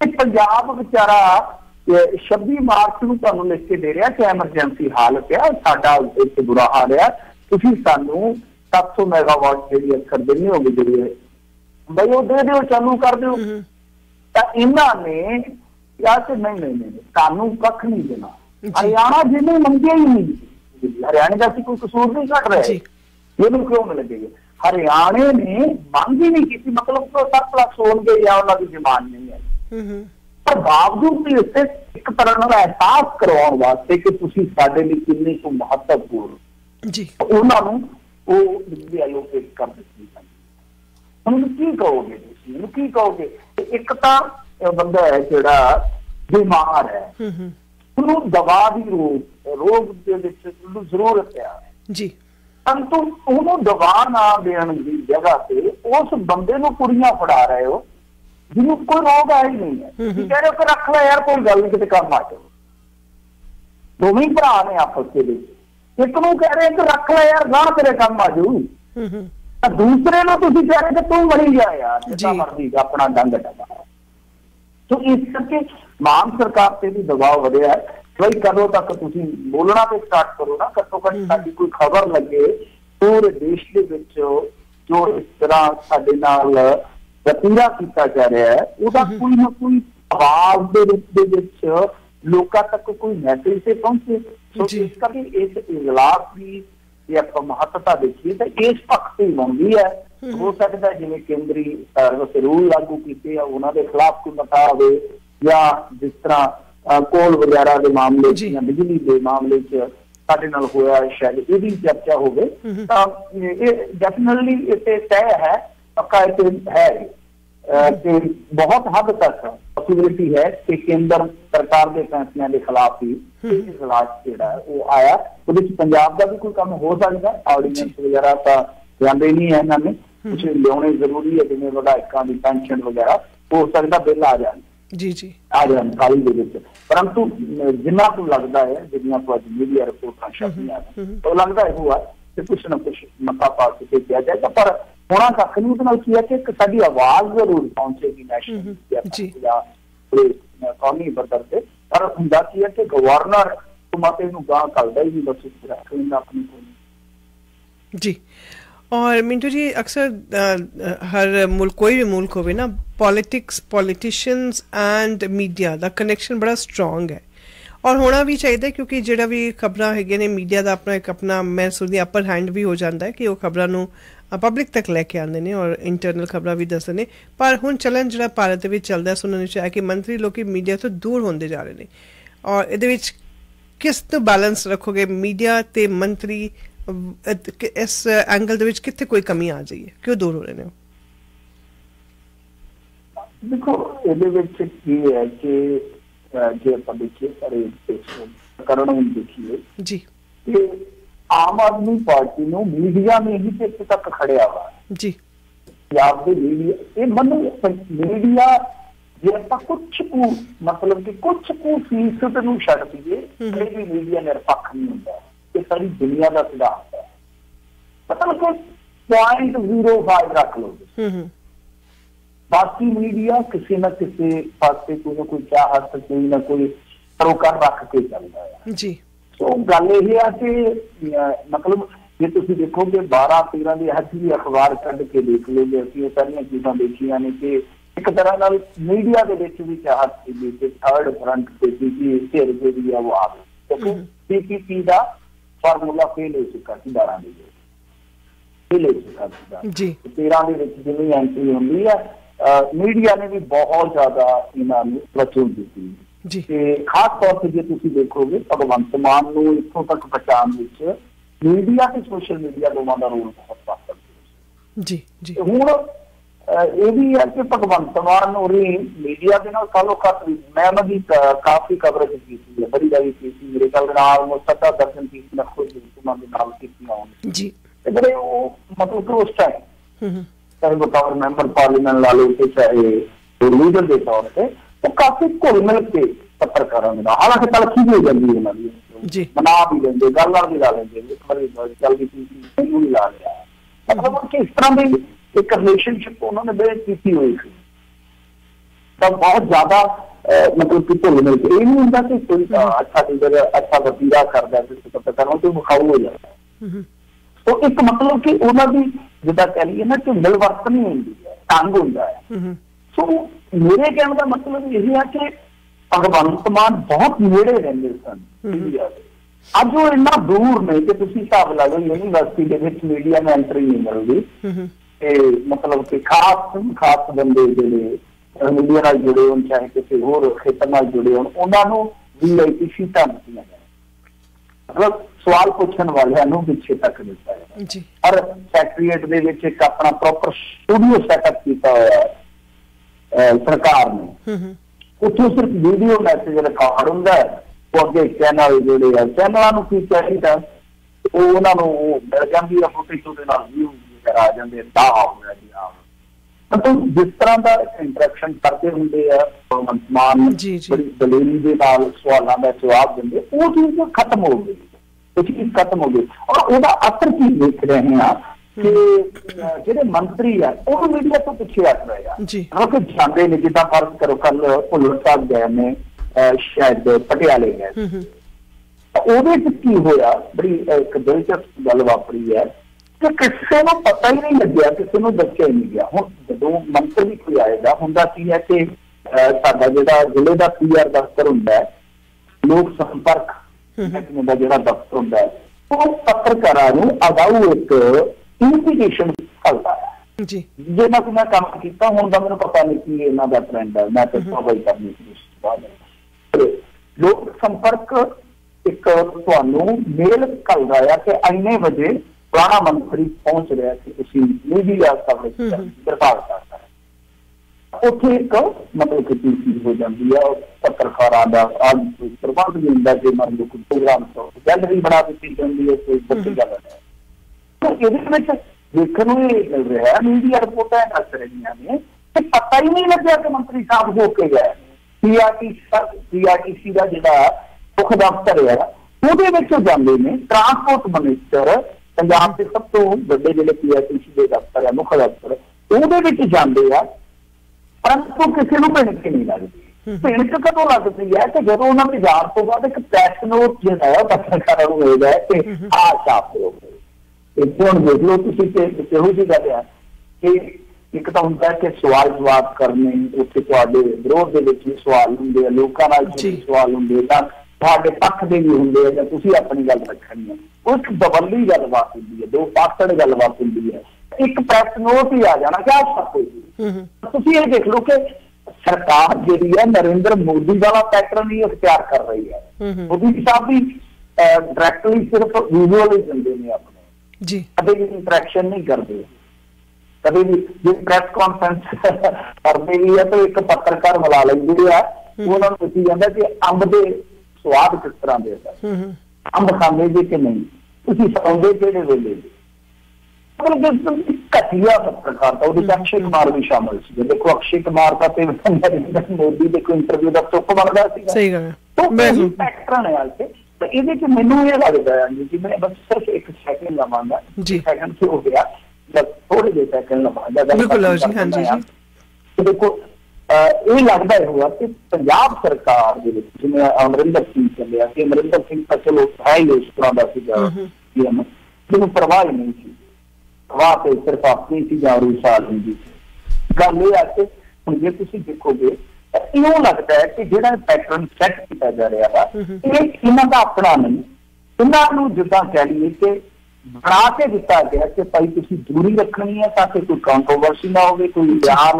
ਤੇ ਪੰਜਾਬ ਵਿਚਾਰਾ ਇਹ 26 ਮਾਰਚ ਨੂੰ ਤੁਹਾਨੂੰ ਲਿਖ ਕੇ ਦੇ ਰਿਹਾ ਕਿ ਐਮਰਜੈਂਸੀ ਹਾਲਤ ਹੈ ਸਾਡਾ ਇੱਥੇ ਬੁਰਾ ਹਾਲ ਹੈ। ਤੁਸੀਂ ਸਾਨੂੰ 700 ਮੈਗਾਵਾਟ ਜਿਹੜੀ ਅਕਸਰ ਦੇਣੀ ਹੋਗੀ ਜਿਹੜੀ। ਬਈ ਉਹ ਦੇ ਦਿਓ ਚਾਲੂ ਕਰ ਦਿਓ। ਤਾਂ ਇਹਨਾਂ ਨੇ ਕਿਹਾ ਕਿ ਨਹੀਂ ਨਹੀਂ ਨਹੀਂ ਤੁਹਾਨੂੰ ਕੱਖ ਨਹੀਂ ਦੇਣਾ। ਹਰਿਆਣਾ ਜਿਹਨੇ ਮੰਗਿਆ ਹੀ ਨਹੀਂ। ਹਰਿਆਣੇ ਦਾ ਕੋਈ ਕਸੂਰ ਨਹੀਂ ਕੱਢ ਰਿਹਾ। ਜੀ। ਇਹਨੂੰ ਕਿਉਂ ਮਿਲ ਗਈ ਹਰਿਆਣੇ ਨੇ ਮੰਗ ਹੀ ਨਹੀਂ ਕੀਤੀ ਮਤਲਬ ਕਿ 7 ਲੱਖ ਹੋਣਗੇ ਜਾਂ ਉਹਨਾਂ ਦੀ ਡਿਮਾਂਡ ਨਹੀਂ ਹੈ। ਹੂੰ ਹੂੰ। ਪਰ ਬਾਵਜੂਦ ਵੀ ਇਸੇ ਇੱਕ ਤਰ੍ਹਾਂ ਨਾਲ ਅਹਿਸਾਸ ਕਰਵਾਉਣ ਵਾਸਤੇ ਕਿ ਤੁਸੀਂ ਸਾਡੇ ਲਈ ਕਿੰਨੇ ਕੁ ਮਹੱਤਵਪੂਰਨ ਜੀ। ਉਹਨਾਂ ਨੂੰ ਉਹ ਬਿਜਲੀ ਐਲੋਕੇਟ ਕਰ ਦਿੱਤੀ। ਹੁਣ ਕੀ ਕਹੋਗੇ ਤੁਸੀਂ? ਕੀ ਕਹੋਗੇ? ਇੱਕ ਤਾਂ ਬੰਦਾ ਹੈ ਜਿਹੜਾ ਬਿਮਾਰ ਹੈ। ਹੂੰ ਹੂੰ। ਉਹਨੂੰ ਦਵਾ ਦੀ ਰੋਗ ਰੋਗ ਦੇ ਵਿੱਚ ਉਹਨੂੰ ਜ਼ਰੂਰਤ ਹੈ ਜੀ। ਪਰੰਤੂ ਉਹਨੂੰ ਦਵਾ ਨਾ ਦੇਣ ਦੀ ਜਗ੍ਹਾ ਤੇ ਉਸ ਬੰਦੇ ਨੂੰ ਕੁੜੀਆਂ ਫੜਾ ਰਹੇ ਹੋ ਜਿਹਨੂੰ ਕੋਈ ਰੋਗ ਹੈ ਹੀ ਨਹੀਂ ਹੈ। ਕਹਿ ਰਹੇ ਹੋ ਕਿ ਰੱਖ ਲੈ ਯਾਰ ਕੋਈ ਗੱਲ ਨਹੀਂ ਕਿਤੇ ਕੰਮ ਆ ਜਾਓ। ਦੋਵੇਂ ਭਰਾ ਨੇ ਆਪਸ ਦੇ ਵਿੱਚ। ਇੱਕ ਨੂੰ ਕਹਿ ਰਹੇ ਕਿ ਰੱਖ ਲੈ ਯਾਰ ਗਾਂ ਤੇਰੇ ਕੰਮ ਆ ਜਾਊ। ਹੂੰ ਹੂੰ। ਤਾਂ ਦੂਸਰੇ ਨੂੰ ਤੁਸੀਂ ਕਹਿ ਰਹੇ ਕਿ ਤੂੰ ਮਰੀ ਜਾ ਯਾਰ ਜਿੱਦਾਂ ਜੀ। ਮਰਜ਼ੀ ਆਪਣਾ ਡੰਗ ਡੰਗਾ ਸੋ ਇਸ ਕਰਕੇ ਮਾਨ ਸਰਕਾਰ ਤੇ ਵੀ ਦਬਾਅ ਵਧਿਆ ਹੈ। ਬਈ ਕਦੋਂ ਤੱਕ ਤੁਸੀਂ ਬੋਲਣਾ ਤੇ ਸਟਾਰਟ ਕਰੋ ਨਾ ਘੱਟੋ ਘੱਟ ਸਾਡੀ ਕੋਈ ਖਬਰ ਲੱਗੇ ਪੂਰੇ ਦੇਸ਼ ਦੇ ਵਿੱਚ ਜੋ ਇਸ ਤਰ੍ਹਾਂ ਸਾਡੇ ਨਾਲ ਵਤੀਰਾ ਕੀਤਾ ਜਾ ਰਿਹਾ ਹੈ ਉਹਦਾ ਕੋਈ ਨਾ ਕੋਈ ਆਵਾਜ਼ ਦੇ ਰੂਪ ਦੇ ਵਿੱਚ ਲੋਕਾਂ ਤੱਕ ਕੋਈ ਮੈਸੇਜ ਤੇ ਪਹੁੰਚੇ। ਸੋ। ਇਸ ਕਰਕੇ ਇਸ ਇਜਲਾਸ ਦੀ ਜੇ ਆਪਾਂ ਮਹੱਤਤਾ ਦੇਖੀਏ ਤਾਂ ਇਸ ਪੱਖ ਤੇ ਹੀ ਬਣਦੀ ਹੈ ਹੋ ਸਕਦਾ ਜਿਵੇਂ ਕੇਂਦਰੀ ਸਰਵਿਸ ਰੂਲ ਲਾਗੂ ਕੀਤੇ ਆ ਉਹਨਾਂ ਦੇ ਖਿਲਾਫ ਕੋਈ ਮਤਾ ਹੋਵੇ ਜਾਂ ਜਿਸ ਤਰ੍ਹਾਂ ਕੋਲ ਵਗੈਰਾ ਦੇ ਮਾਮਲੇ ਜੀ। ਬਿਜਲੀ ਦੇ ਮਾਮਲੇ 'ਚ ਸਾਡੇ ਨਾਲ ਹੋਇਆ ਹੈ, ਸ਼ਾਇਦ ਇਹਦੀ ਚਰਚਾ ਹੋਵੇ ਤਾਂ ਇਹ ਡੈਫੀਨਿਟਲੀ ਇਹ ਤੇ ਤੈਅ ਹੈ ਪੱਕਾ ਇਹ ਹੈ ਤੇ ਬਹੁਤ ਹੱਦ ਤੱਕ ਪੋਸਿਬਿਲਿਟੀ ਹੈ ਕਿ ਕੇਂਦਰ ਸਰਕਾਰ ਦੇ ਫੈਸਲਿਆਂ ਦੇ ਖਿਲਾਫ ਹੀ। ਇਹ ਇਜਲਾਸ ਜਿਹੜਾ ਉਹ ਆਇਆ। ਉਹਦੇ ਵਿੱਚ ਪੰਜਾਬ ਦਾ ਵੀ ਕੋਈ ਕੰਮ ਹੋ ਸਕਦਾ ਆਰਡੀਨੈਂਸ ਵਗੈਰਾ ਤਾਂ ਜਾਂਦੇ ਨਹੀਂ ਹੈ ਇਹਨਾਂ ਨੇ। ਕੁਝ ਲਿਆਉਣੇ ਜ਼ਰੂਰੀ ਹੈ ਜਿਵੇਂ ਵਿਧਾਇਕਾਂ ਦੀ ਪੈਨਸ਼ਨ ਵਗੈਰਾ ਹੋ ਸਕਦਾ ਬਿੱਲ ਆ ਜਾਣ। ਜੀ ਜੀ। ਆ ਜਾਣ ਕਾਲੀ ਦੇ ਵਿੱਚ। ਪਰੰਤੂ ਜਿੰਨਾ ਕੁ ਲੱਗਦਾ ਹੈ ਜਿੰਨਾ ਕੁ ਅੱਜ ਮੀਡੀਆ ਰਿਪੋਰਟਾਂ ਛਪੀਆਂ ਉਹ ਲੱਗਦਾ ਹੈ ਹੋਆ ਕਿ ਕੁਛ ਨਾ ਕੁਛ ਮਤਾ ਪਾ ਕੇ ਕਿਹਾ ਜਾਏਗਾ। ਪਰ ਹੋਣਾ ਕੱਖ ਨਹੀਂ ਉਹਦੇ ਨਾਲ ਕੀ ਹੈ ਕਿ ਸਾਡੀ ਆਵਾਜ਼ ਜ਼ਰੂਰ ਪਹੁੰਚੇਗੀ ਨੈਸ਼ਨਲ ਜੀ। ਜਾਂ ਕੌਮੀ ਪੱਧਰ ਤੇ। ਪਰ ਹੁੰਦਾ ਕੀ ਹੈ ਕਿ ਗਵਰਨਰ ਮਤੇ ਨੂੰ ਗਾਂ ਕਰਦਾ ਹੀ ਨਹੀਂ ਬਸ ਰੱਖ ਲੈਂਦਾ ਆਪਣੀ ਕੋਈ। जी और मिंटू जी अक्सर अ, अ, हर मुल्क कोई भी मुल्क होवे ना politics politicians and media the connection ਬੜਾ ਸਟਰੋਂਗ ਹੈ ਔਰ ਹੋਣਾ ਵੀ ਚਾਹੀਦਾ ਹੈ ਕਿਉਂਕਿ ਜਿਹੜਾ ਵੀ ਖਬਰਾਂ ਹੈਗੇ ਨੇ ਮੀਡੀਆ ਦਾ ਆਪਣਾ ਇੱਕ ਆਪਣਾ ਮੈਂ ਸੁਣਦੀ ਅਪਰ ਹੈਂਡ ਵੀ ਹੋ ਜਾਂਦਾ ਹੈ ਕਿ ਉਹ ਖਬਰਾਂ ਨੂੰ ਪਬਲਿਕ ਤੱਕ ਲੈ ਕੇ ਆਉਂਦੇ ਨੇ ਔਰ ਇੰਟਰਨਲ ਖਬਰਾਂ ਵੀ ਦੱਸਦੇ ਨੇ ਪਰ ਹੁਣ ਚੱਲਣ ਜਿਹੜਾ ਭਾਰਤ ਦੇ ਵਿੱਚ ਚੱਲਦਾ ਸੁਣਨ ਵਿੱਚ ਆਇਆ ਕਿ ਮੰਤਰੀ ਲੋਕੀ ਮੀਡੀਆ ਤੋਂ ਦੂਰ ਹੁੰਦੇ ਜਾ ਰਹੇ ਨੇ ਔਰ ਇਹਦੇ ਵਿੱਚ ਕਿਸ ਤੋਂ ਬੈਲੈਂਸ ਰੱਖੋਗੇ ਮੀਡੀਆ ਤੇ ਮੰਤਰੀ ਅਹ, ਅਹ, ਕਿ ਇਸ ਐਂਗਲ ਦੇ ਵਿੱਚ ਕਿੱਥੇ ਕੋਈ ਕਮੀ ਆ ਜਾਈਏ? ਕਿਉਂ ਦੂਰ ਹੋ ਰਹੇ ਨੇ? ਦੇਖੋ ਇਹਦੇ ਵਿੱਚ ਕੀ ਹੈ ਕਿ ਜੇ ਆਪਾਂ ਦੇਖੀਏ ਸਾਰੇ ਕਰਨ ਦੇਖੀਏ ਜੀ। ਕਿ ਆਮ ਆਦਮੀ ਪਾਰਟੀ ਨੂੰ ਮੀਡੀਆ ਨੇ ਹੀ ਤੇ ਤੱਕ ਖੜਿਆ ਵਾ। ਜੀ। ਪੰਜਾਬ ਦੇ ਮੀਡੀਆ ਇਹ ਮੰਨੋ ਮੀਡੀਆ ਜੇ ਆਪਾਂ ਕੁਝ ਕੁ ਮਤਲਬ ਕਿ ਕੁਝ ਕੁ ਫੀਸਦ ਨੂੰ ਛੱਡ ਦਈਏ। ਇਹ ਵੀ ਮੀਡੀਆ ਨਿਰਪੱਖ ਨਹੀਂ ਹੁੰਦਾ। ਇਹ ਸਾਰੀ ਦੁਨੀਆ ਦਾ ਸਿਧਾਂਤ ਹੈ। ਮਤਲਬ ਕਿ 0.05 ਰੱਖ ਲਓ ਹੂੰ ਹੂੰ। ਬਾਕੀ ਮੀਡੀਆ ਕਿਸੇ ਨਾ ਕਿਸੇ ਪਾਸੇ ਕੋਈ ਨਾ ਕੋਈ ਚਾਹਤ ਕੋਈ ਨਾ ਕੋਈ ਸਰੋਕਾਰ ਰੱਖ ਕੇ ਚੱਲਦਾ ਹੈ। ਜੀ। ਸੋ ਗੱਲ ਇਹ ਆ ਕਿ ਮਤਲਬ ਜੇ ਤੁਸੀਂ ਦੇਖੋਗੇ 12 13 ਦੇ ਹੱਥ ਵੀ ਅਖਬਾਰ ਕੱਢ ਕੇ ਦੇਖ ਲਓਗੇ ਅਸੀਂ ਇਹ ਸਾਰੀਆਂ ਚੀਜ਼ਾਂ ਦੇਖੀਆਂ ਨੇ ਕਿ ਇੱਕ ਤਰ੍ਹਾਂ ਨਾਲ ਮੀਡੀਆ ਦੇ ਵਿੱਚ ਵੀ ਚਾਹਤ ਸੀ ਕਿ ਥਰਡ ਫਰੰਟ ਤੇ ਸੀ ਧਿਰ ਜਿਹੜੀ ਆ ਉਹ ਆ ਗਈ। ਕਿਉਂਕਿ ਪੀਪੀਪੀ ਦਾ ਫਾਰਮੂਲਾ ਫੇਲ ਹੋ ਚੁੱਕਾ ਸੀ 12 ਦੇ ਵਿੱਚ। ਫੇਲ ਹੋ ਚੁੱਕਾ ਸੀ ਜੀ। 13 ਦੇ ਵਿੱਚ ਜਿੰਨੀ ਐਂਟਰੀ ਹੁੰਦੀ ਹੈ ਮੀਡੀਆ ਨੇ ਵੀ ਬਹੁਤ ਜ਼ਿਆਦਾ ਇਹਨਾਂ ਨੂੰ ਵਚਨ ਦਿੱਤੀ ਜੀ। ਤੇ ਖਾਸ ਤੌਰ ਤੇ ਜੇ ਤੁਸੀਂ ਦੇਖੋਗੇ ਭਗਵੰਤ ਮਾਨ ਨੂੰ ਇੱਥੋਂ ਤੱਕ ਪਹੁੰਚਾਉਣ ਵਿੱਚ ਮੀਡੀਆ ਤੇ ਸੋਸ਼ਲ ਮੀਡੀਆ ਦੋਵਾਂ ਦਾ ਰੋਲ ਬਹੁਤ ਪਾਤਰ ਜੀ ਜੀ। ਤੇ ਹੁਣ ਇਹ ਵੀ ਹੈ ਕਿ ਭਗਵੰਤ ਮਾਨ ਹੋਰੀ ਮੀਡੀਆ ਦੇ ਨਾਲ ਤਾਲੁਕਾਤ ਵੀ ਮੈਂ ਉਹਨਾਂ ਦੀ ਕਾਫੀ ਕਵਰੇਜ ਕੀਤੀ ਹੈ ਬੜੀ ਵਾਰੀ ਕੀਤੀ ਮੇਰੇ ਦੇ ਨਾਲ ਮੁਸਤਫਾ ਦਰਸ਼ਨ ਕੀ ਨਖੋ ਜੀ ਉਹਨਾਂ ਦੇ ਨਾਲ ਕੀਤੀਆਂ ਹੋਣ ਜੀ। ਤੇ ਬੜੇ ਉਹ ਮਤਲਬ ਕਿ ਉਸ ਟਾਈਮ ਹੂੰ ਹੂੰ। ਚਾਹੇ ਬਤੌਰ ਮੈਂਬਰ ਪਾਰਲੀਮੈਂਟ ਲਾ ਲਓ ਤੇ ਚਾਹੇ ਲੀਡਰ ਦੇ ਤੌਰ ਤੇ ਉਹ ਕਾਫੀ ਘੁਲ ਮਿਲ ਕੇ ਪੱਤਰਕਾਰਾਂ ਦੇ ਨਾਲ ਹਾਲਾਂਕਿ ਤਲਖੀ ਹੋ ਜਾਂਦੀ ਹੈ ਉਹਨਾਂ ਦੀ। ਜੀ। ਮਨਾ ਵੀ ਲੈਂਦੇ ਗੱਲ ਨਾਲ ਵੀ ਲਾ ਲੈਂਦੇ ਇੱਕ ਵਾਰੀ ਚੱਲਦੀ ਸੀ ਇਹਨੂੰ ਵੀ ਲਾ ਲਿਆ। ਮਤਲਬ ਕਿ ਇਸ ਤਰ੍ਹਾਂ ਦੀ ਇੱਕ ਰਿਲੇਸ਼ਨਸ਼ਿਪ ਉਹਨਾਂ ਨੇ ਬੇਸ ਕੀਤੀ ਹੋਈ ਸੀ। ਤਾਂ ਬਹੁਤ ਜ਼ਿਆਦਾ ਮਤਲਬ ਕਿ ਭੁੱਲ ਮਿਲ ਇਹ ਨਹੀਂ ਹੁੰਦਾ ਕਿ ਕੋਈ ਅੱਛਾ ਲੀਡਰ ਅੱਛਾ ਵਤੀਰਾ ਕਰਦਾ ਹੈ ਤੇ ਪੱਤਰਕਾਰਾਂ ਤੋਂ ਮੁਖਾਉ ਹੋ ਜਾਂਦਾ। ਹੈ ਹੂੰ ਹੂੰ ਉਹ ਇੱਕ ਮਤਲਬ ਕਿ ਉਹਨਾਂ ਦੀ ਜਿੱਦਾਂ ਕਹ ਲਈਏ ਨਾ ਕਿ ਮਿਲਵਰਤਨੀ ਹੁੰਦੀ ਹੈ ਤੰਗ ਹੁੰਦਾ ਹੈ। ਸੋ ਮੇਰੇ ਕਹਿਣ ਦਾ ਮਤਲਬ ਇਹ ਹੈ ਕਿ ਭਗਵੰਤ ਮਾਨ ਬਹੁਤ ਨੇੜੇ ਰਹਿੰਦੇ ਸਨ ਅੱਜ ਉਹ ਇੰਨਾ ਦੂਰ ਨੇ ਕਿ ਤੁਸੀਂ ਹਿਸਾਬ ਲਾ ਲਓ ਯੂਨੀਵਰਸਿਟੀ ਦੇ ਵਿੱਚ ਮੀਡੀਆ ਨੂੰ ਐਂਟਰੀ ਨਹੀਂ ਮਿਲਦੀ। ਹੂੰ ਹੂੰ ਤੇ ਮਤਲਬ ਕਿ ਖਾਸ ਖਾਸ ਬੰਦੇ ਜਿਹੜੇ ਮੀਡੀਆ ਨਾਲ ਜੁੜੇ ਹੋਣ ਚਾਹੇ ਕਿਸੇ ਹੋਰ ਖੇਤਰ ਨਾਲ ਜੁੜੇ ਹੋਣ ਉਹਨਾਂ ਨੂੰ ਵੀਆਈਪੀ ਸੀਟਾਂ ਦਿੱਤੀਆਂ ਜਾਣ। ਮਤਲਬ ਸਵਾਲ ਪੁੱਛਣ ਵਾਲਿਆਂ ਨੂੰ ਪਿੱਛੇ ਤੱਕ ਦਿੱਤਾ ਹੈ ਜੀ। ਹਰ ਸੈਕਟਰੀਏਟ ਦੇ ਵਿੱਚ ਇੱਕ ਆਪਣਾ ਪ੍ਰੋਪਰ ਸਟੂਡੀਓ ਸੈਟਅਪ ਕੀਤਾ ਹੋਇਆ ਹੈ ਸਰਕਾਰ ਨੇ। ਉੱਥੇ ਸਿਰਫ ਵੀਡੀਓ ਮੈਸੇਜ ਰਿਕਾਰਡ ਹੁੰਦਾ ਹੈ। ਉਹ ਅੱਗੇ ਚੈਨਲ ਜਿਹੜੇ ਆ ਚੈਨਲਾਂ ਨੂੰ ਕੀ ਚਾਹੀਦਾ? ਉਹ ਉਹਨਾਂ ਨੂੰ ਮਿਲ ਜਾਂਦੀ ਆ ਫੋਟੋ ਦੇ ਨਾਲ ਵੀ ਵਗੈਰਾ ਆ ਜਾਂਦੇ ਤਾਂ ਹੋ ਗਿਆ ਜੀ ਆ ਮਤਲਬ ਜਿਸ ਤਰ੍ਹਾਂ ਦਾ ਇੰਟਰੈਕਸ਼ਨ ਕਰਦੇ ਹੁੰਦੇ ਆ ਭਗਵੰਤ ਮਾਨ ਜੀ, ਜੀ। ਬੜੀ ਦਲੇਰੀ ਦੇ ਨਾਲ ਸਵਾਲਾਂ ਦਾ ਜਵਾਬ ਦਿੰਦੇ ਉਹ ਚੀਜ਼ ਖਤਮ ਹੋ ਗਈ। ਉਹ ਚੀਜ਼ ਖਤਮ ਹੋ ਗਈ। ਔਰ ਉਹਦਾ ਅਸਰ ਕੀ ਦੇਖ ਰਹੇ ਆ ਕਿ ਜਿਹੜੇ ਮੰਤਰੀ ਆ ਉਹ ਮੀਡੀਆ ਤੋਂ ਪਿੱਛੇ ਹਟ ਰਹੇ ਆ। ਜੀ। ਲੋਕ ਜਾਂਦੇ ਨੇ ਜਿੱਦਾਂ ਫਰਜ਼ ਕਰੋ ਕੱਲ ਭੁੱਲਰ ਸਾਹਿਬ ਗਏ ਨੇ ਸ਼ਾਇਦ ਪਟਿਆਲੇ ਗਏ। ਹੂੰ ਹੂੰ। ਉਹਦੇ ਵਿੱਚ ਕੀ ਹੋਇਆ? ਬੜੀ ਇੱਕ ਦਿਲਚਸਪ ਗੱਲ ਵਾਪਰੀ ਹੈ। ਕਿ ਕਿਸੇ ਨੂੰ ਪਤਾ ਹੀ ਨਹੀਂ ਲੱਗਿਆ ਕਿਸੇ ਨੂੰ ਦੱਸਿਆ ਨਹੀਂ ਗਿਆ। ਹੁਣ ਜਦੋਂ ਮੰਤਰੀ ਕੋਈ ਆਏਗਾ ਹੁੰਦਾ ਕੀ ਹੈ ਕਿ ਸਾਡਾ ਜਿਹੜਾ ਜ਼ਿਲ੍ਹੇ ਦਾ ਪੀਆਰ ਦਫ਼ਤਰ ਹੁੰਦਾ ਹੈ ਲੋਕ ਸੰਪਰਕ ਮਹਿਕਮੇ ਦਾ ਜਿਹੜਾ ਦਫ਼ਤਰ ਹੁੰਦਾ ਹੈ ਉਹ ਪੱਤਰਕਾਰਾਂ ਨੂੰ ਅਗਾਊ ਇੱਕ ਇਨਵੀਟੇਸ਼ਨ ਕਰਦਾ ਹੈ। ਜੀ। ਜੇ ਮੈਂ ਕੋਈ ਕੰਮ ਕੀਤਾ ਹੁਣ ਦਾ ਮੈਨੂੰ ਪਤਾ ਨਹੀਂ ਕੀ ਇਹਨਾਂ ਦਾ ਟ੍ਰੈਂਡ ਹੈ ਮੈਂ ਤਾਂ ਪ੍ਰੋਵਾਈਡ ਕਰਨੀ ਸੀ ਤੋਂ ਬਾਅਦ। ਤੇ ਲੋਕ ਸੰਪਰਕ ਇੱਕ ਤੁਹਾਨੂੰ ਮੇਲ ਕਰਦਾ ਹੈ ਕਿ ਇੰਨੇ ਵਜੇ ਪੁਰਾਣਾ ਮੰਤਰੀ ਪਹੁੰਚ ਰਿਹਾ ਕਿ ਤੁਸੀਂ ਮੀਡੀਆ ਕਵਰੇਜ ਹਮ ਹਮ। ਦਰਬਾਰ ਕਰਦਾ ਹੈ ਉੱਥੇ ਇੱਕ ਮਤਲਬ ਕਿ ਪੀਸੀ ਹੋ ਜਾਂਦੀ ਹੈ ਉਹ ਪੱਤਰਕਾਰਾਂ ਦਾ ਅੱਜ ਕੋਈ ਪ੍ਰਬੰਧ ਨਹੀਂ ਹੁੰਦਾ ਜੇ ਮੰਨ ਲਓ ਕੋਈ ਪ੍ਰੋਗਰਾਮ ਤੋਂ ਗੈਲਰੀ ਬਣਾ ਦਿੱਤੀ ਜਾਂਦੀ ਹੈ ਕੋਈ ਬੱਤੀ ਗੱਲ ਹੈ ਤਾਂ ਇਹਦੇ ਵਿੱਚ ਦੇਖਣ ਨੂੰ ਇਹ ਮਿਲ ਰਿਹਾ ਹੈ ਮੀਡੀਆ ਰਿਪੋਰਟਾਂ ਦੱਸ ਰਹੀਆਂ ਨੇ ਕਿ ਪਤਾ ਹੀ ਨਹੀਂ ਲੱਗਿਆ ਕਿ ਮੰਤਰੀ ਸਾਹਿਬ ਹੋ ਕੇ ਗਏ ਪੀਆਰਟੀ ਪੀਆਰਟੀਸੀ ਦਾ ਜਿਹੜਾ ਮੁੱਖ ਦਫ਼ਤਰ ਹੈ ਉਹਦੇ ਵਿੱਚ ਉਹ ਜਾਂਦੇ ਨੇ ਟਰਾਂਸਪੋਰਟ ਮਿਨਿਸਟਰ ਪੰਜਾਬ ਦੇ ਸਭ ਤੋਂ ਵੱਡੇ ਜਿਹੜੇ ਪੀਆਰਟੀਸੀ ਦੇ ਦਫ਼ਤਰ ਹੈ ਮੁੱਖ ਦਫ਼ਤਰ ਉਹਦੇ ਵਿੱਚ ਜਾਂਦੇ ਆ ਪਰੰਤੂ ਕਿਸੇ ਨੂੰ ਭਿਣਕ ਨਹੀਂ ਲੱਗਦੀ। ਭਿਣਕ ਕਦੋਂ ਲੱਗਦੀ ਹੈ ਕਿ ਜਦੋਂ ਉਹਨਾਂ ਦੇ ਜਾਣ ਤੋਂ ਬਾਅਦ ਇੱਕ ਪ੍ਰੈਸ ਨੋਟ ਜਿਹੜਾ ਹੈ ਪੱਤਰਕਾਰਾਂ ਨੂੰ ਮਿਲਦਾ ਹੈ ਕਿ ਆਹ ਛਾਪ ਦਿਓ ਇੱਥੇ ਹੁਣ ਦੇਖ ਲਓ ਤੁਸੀਂ ਕਿ ਕਿਹੋ ਜਿਹੀ ਗੱਲ ਹੈ ਕਿ ਇੱਕ ਤਾਂ ਹੁੰਦਾ ਹੈ ਕਿ ਸਵਾਲ ਜਵਾਬ ਕਰਨੇ ਉੱਥੇ ਤੁਹਾਡੇ ਵਿਰੋਧ ਦੇ ਵਿੱਚ ਵੀ ਸਵਾਲ ਹੁੰਦੇ ਆ ਲੋਕਾਂ ਨਾਲ ਸਵਾਲ ਹੁੰਦੇ ਆ ਤਾਂ ਤੁਹਾਡੇ ਪੱਖ ਦੇ ਵੀ ਹੁੰਦੇ ਆ ਜਾਂ ਤੁਸੀਂ ਆਪਣੀ ਗੱਲ ਰੱਖਣੀ ਹੈ ਉਹ ਇੱਕ ਦਬੱਲੀ ਗੱਲਬਾਤ ਹੁੰਦੀ ਹੈ ਦੋ ਪਾਸੜ ਗੱਲਬਾਤ ਹੁੰਦੀ ਹੈ ਇੱਕ ਪ੍ਰੈਸ ਨੋਟ ਹੀ ਆ ਜਾਣਾ ਕਿ ਆਹ ਹੂੰ ਹੂੰ। ਤੁਸੀਂ ਇਹ ਦੇਖ ਲਓ ਕਿ ਸਰਕਾਰ ਜਿਹੜੀ ਹੈ ਨਰਿੰਦਰ ਮੋਦੀ ਵਾਲਾ ਪੈਟਰਨ ਹੀ ਅਖਤਿਆਰ ਕਰ ਰਹੀ ਹੈ ਹੂੰ ਹੂੰ। ਮੋਦੀ ਸਾਹਿਬ ਵੀ ਡਾਇਰੈਕਟਲੀ ਸਿਰਫ ਵਿਜ਼ੂਅਲ ਹੀ ਦਿੰਦੇ ਨੇ ਆਪਣੇ। ਜੀ। ਕਦੇ ਵੀ ਇੰਟਰੈਕਸ਼ਨ ਨਹੀਂ ਕਰਦੇ। ਕਦੇ ਵੀ ਜੇ ਪ੍ਰੈਸ ਕਾਨਫਰੰਸ ਕਰਦੇ ਵੀ ਆ ਤਾਂ ਇੱਕ ਪੱਤਰਕਾਰ ਬੁਲਾ ਲੈਂਦੇ ਆ ਉਹਨਾਂ ਨੂੰ ਪੁੱਛੀ ਜਾਂਦਾ ਕਿ ਅੰਬ ਦੇ ਸਵਾਦ ਕਿਸ ਤਰ੍ਹਾਂ ਦੇ ਆ ਹੂੰ ਅੰਬ ਖਾਂਦੇ ਜੀ ਕਿ ਨਹੀਂ? ਤੁਸੀਂ ਸੌਂਦੇ ਕਿਹੜੇ ਵੇਲੇ? ਮਤਲਬ ਕਿ ਘਟੀਆ ਪੱਤਰਕਾਰ ਤਾਂ ਉਹਦੇ ਅਕਸ਼ੇ ਕੁਮਾਰ ਵੀ ਸ਼ਾਮਲ ਸੀ ਦੇਖੋ ਅਕਸ਼ੇ ਕੁਮਾਰ ਦਾ ਤੇ ਮੋਦੀ ਦੇ ਕੋਈ ਇੰਟਰਵਿਊ ਦਾ ਤੁੱਕ ਬਣਦਾ ਸੀ ਸਹੀ ਗੱਲ ਹੈ। ਬਿਲਕੁਲ ਪੈਟਰਨ ਹੈ ਅੱਜ ਤੇ। ਇਹਦੇ ਚ ਮੈਨੂੰ ਇਹ ਲੱਗਦਾ ਹੈ ਜੀ ਕਿ ਮੈਂ ਬਸ ਸਿਰਫ ਇੱਕ ਸੈਕਿੰਡ ਲਵਾਂਗਾ। ਜੀ। ਸੈਕਿੰਡ ਤੇ ਹੋ ਗਿਆ। ਬਸ ਥੋੜੇ ਜਿਹੇ ਸੈਕਿੰਡ ਲਵਾਂਗਾ। ਬਿਲਕੁਲ ਜੀ, ਹਾਂਜੀ ਜੀ। ਦੇਖੋ ਇਹ ਲੱਗਦਾ ਹੈ ਹੋਇਆ ਕਿ ਪੰਜਾਬ ਸਰਕਾਰ ਦੇ ਵਿੱਚ ਜਿਵੇਂ ਅਮਰਿੰਦਰ ਸਿੰਘ ਚੱਲਿਆ ਕਿ ਅਮਰਿੰਦਰ ਸਿੰਘ ਤਾਂ ਚਲੋ ਹੈ ਹੀ ਉਸ ਤਰ੍ਹਾਂ ਦਾ ਸੀਗਾ। ਕਿ ਜਿਹਨੂੰ ਪਰਵਾਹ ਹੀ ਨਹੀਂ ਸੀ ਪਰਵਾਹ ਤੇ ਸਿਰਫ ਆਪਣੀ ਸੀ ਜਾਂ ਰੂਸਾਲ ਹੁੰਦੀ ਸੀ ਗੱਲ ਇਹ ਆ ਕਿ ਹੁਣ ਜੇ ਤੁਸੀਂ ਦੇਖੋਗੇ ਇਉਂ ਲੱਗਦਾ ਹੈ ਕਿ ਜਿਹੜਾ ਪੈਟਰਨ ਸੈੱਟ ਕੀਤਾ ਜਾ ਰਿਹਾ ਵਾ। ਇਹ ਇਹਨਾਂ ਦਾ ਆਪਣਾ ਨਹੀਂ ਇਹਨਾਂ ਨੂੰ ਜਿੱਦਾਂ ਕਹਿ ਲਈਏ ਕਿ ਬਣਾ ਕੇ ਦਿੱਤਾ ਗਿਆ ਕਿ ਭਾਈ ਤੁਸੀਂ ਦੂਰੀ ਰੱਖਣੀ ਹੈ ਤਾਂ ਕਿ ਕੋਈ ਕੰਟਰੋਵਰਸੀ ਨਾ ਹੋਵੇ ਕੋਈ ਬਿਆਨ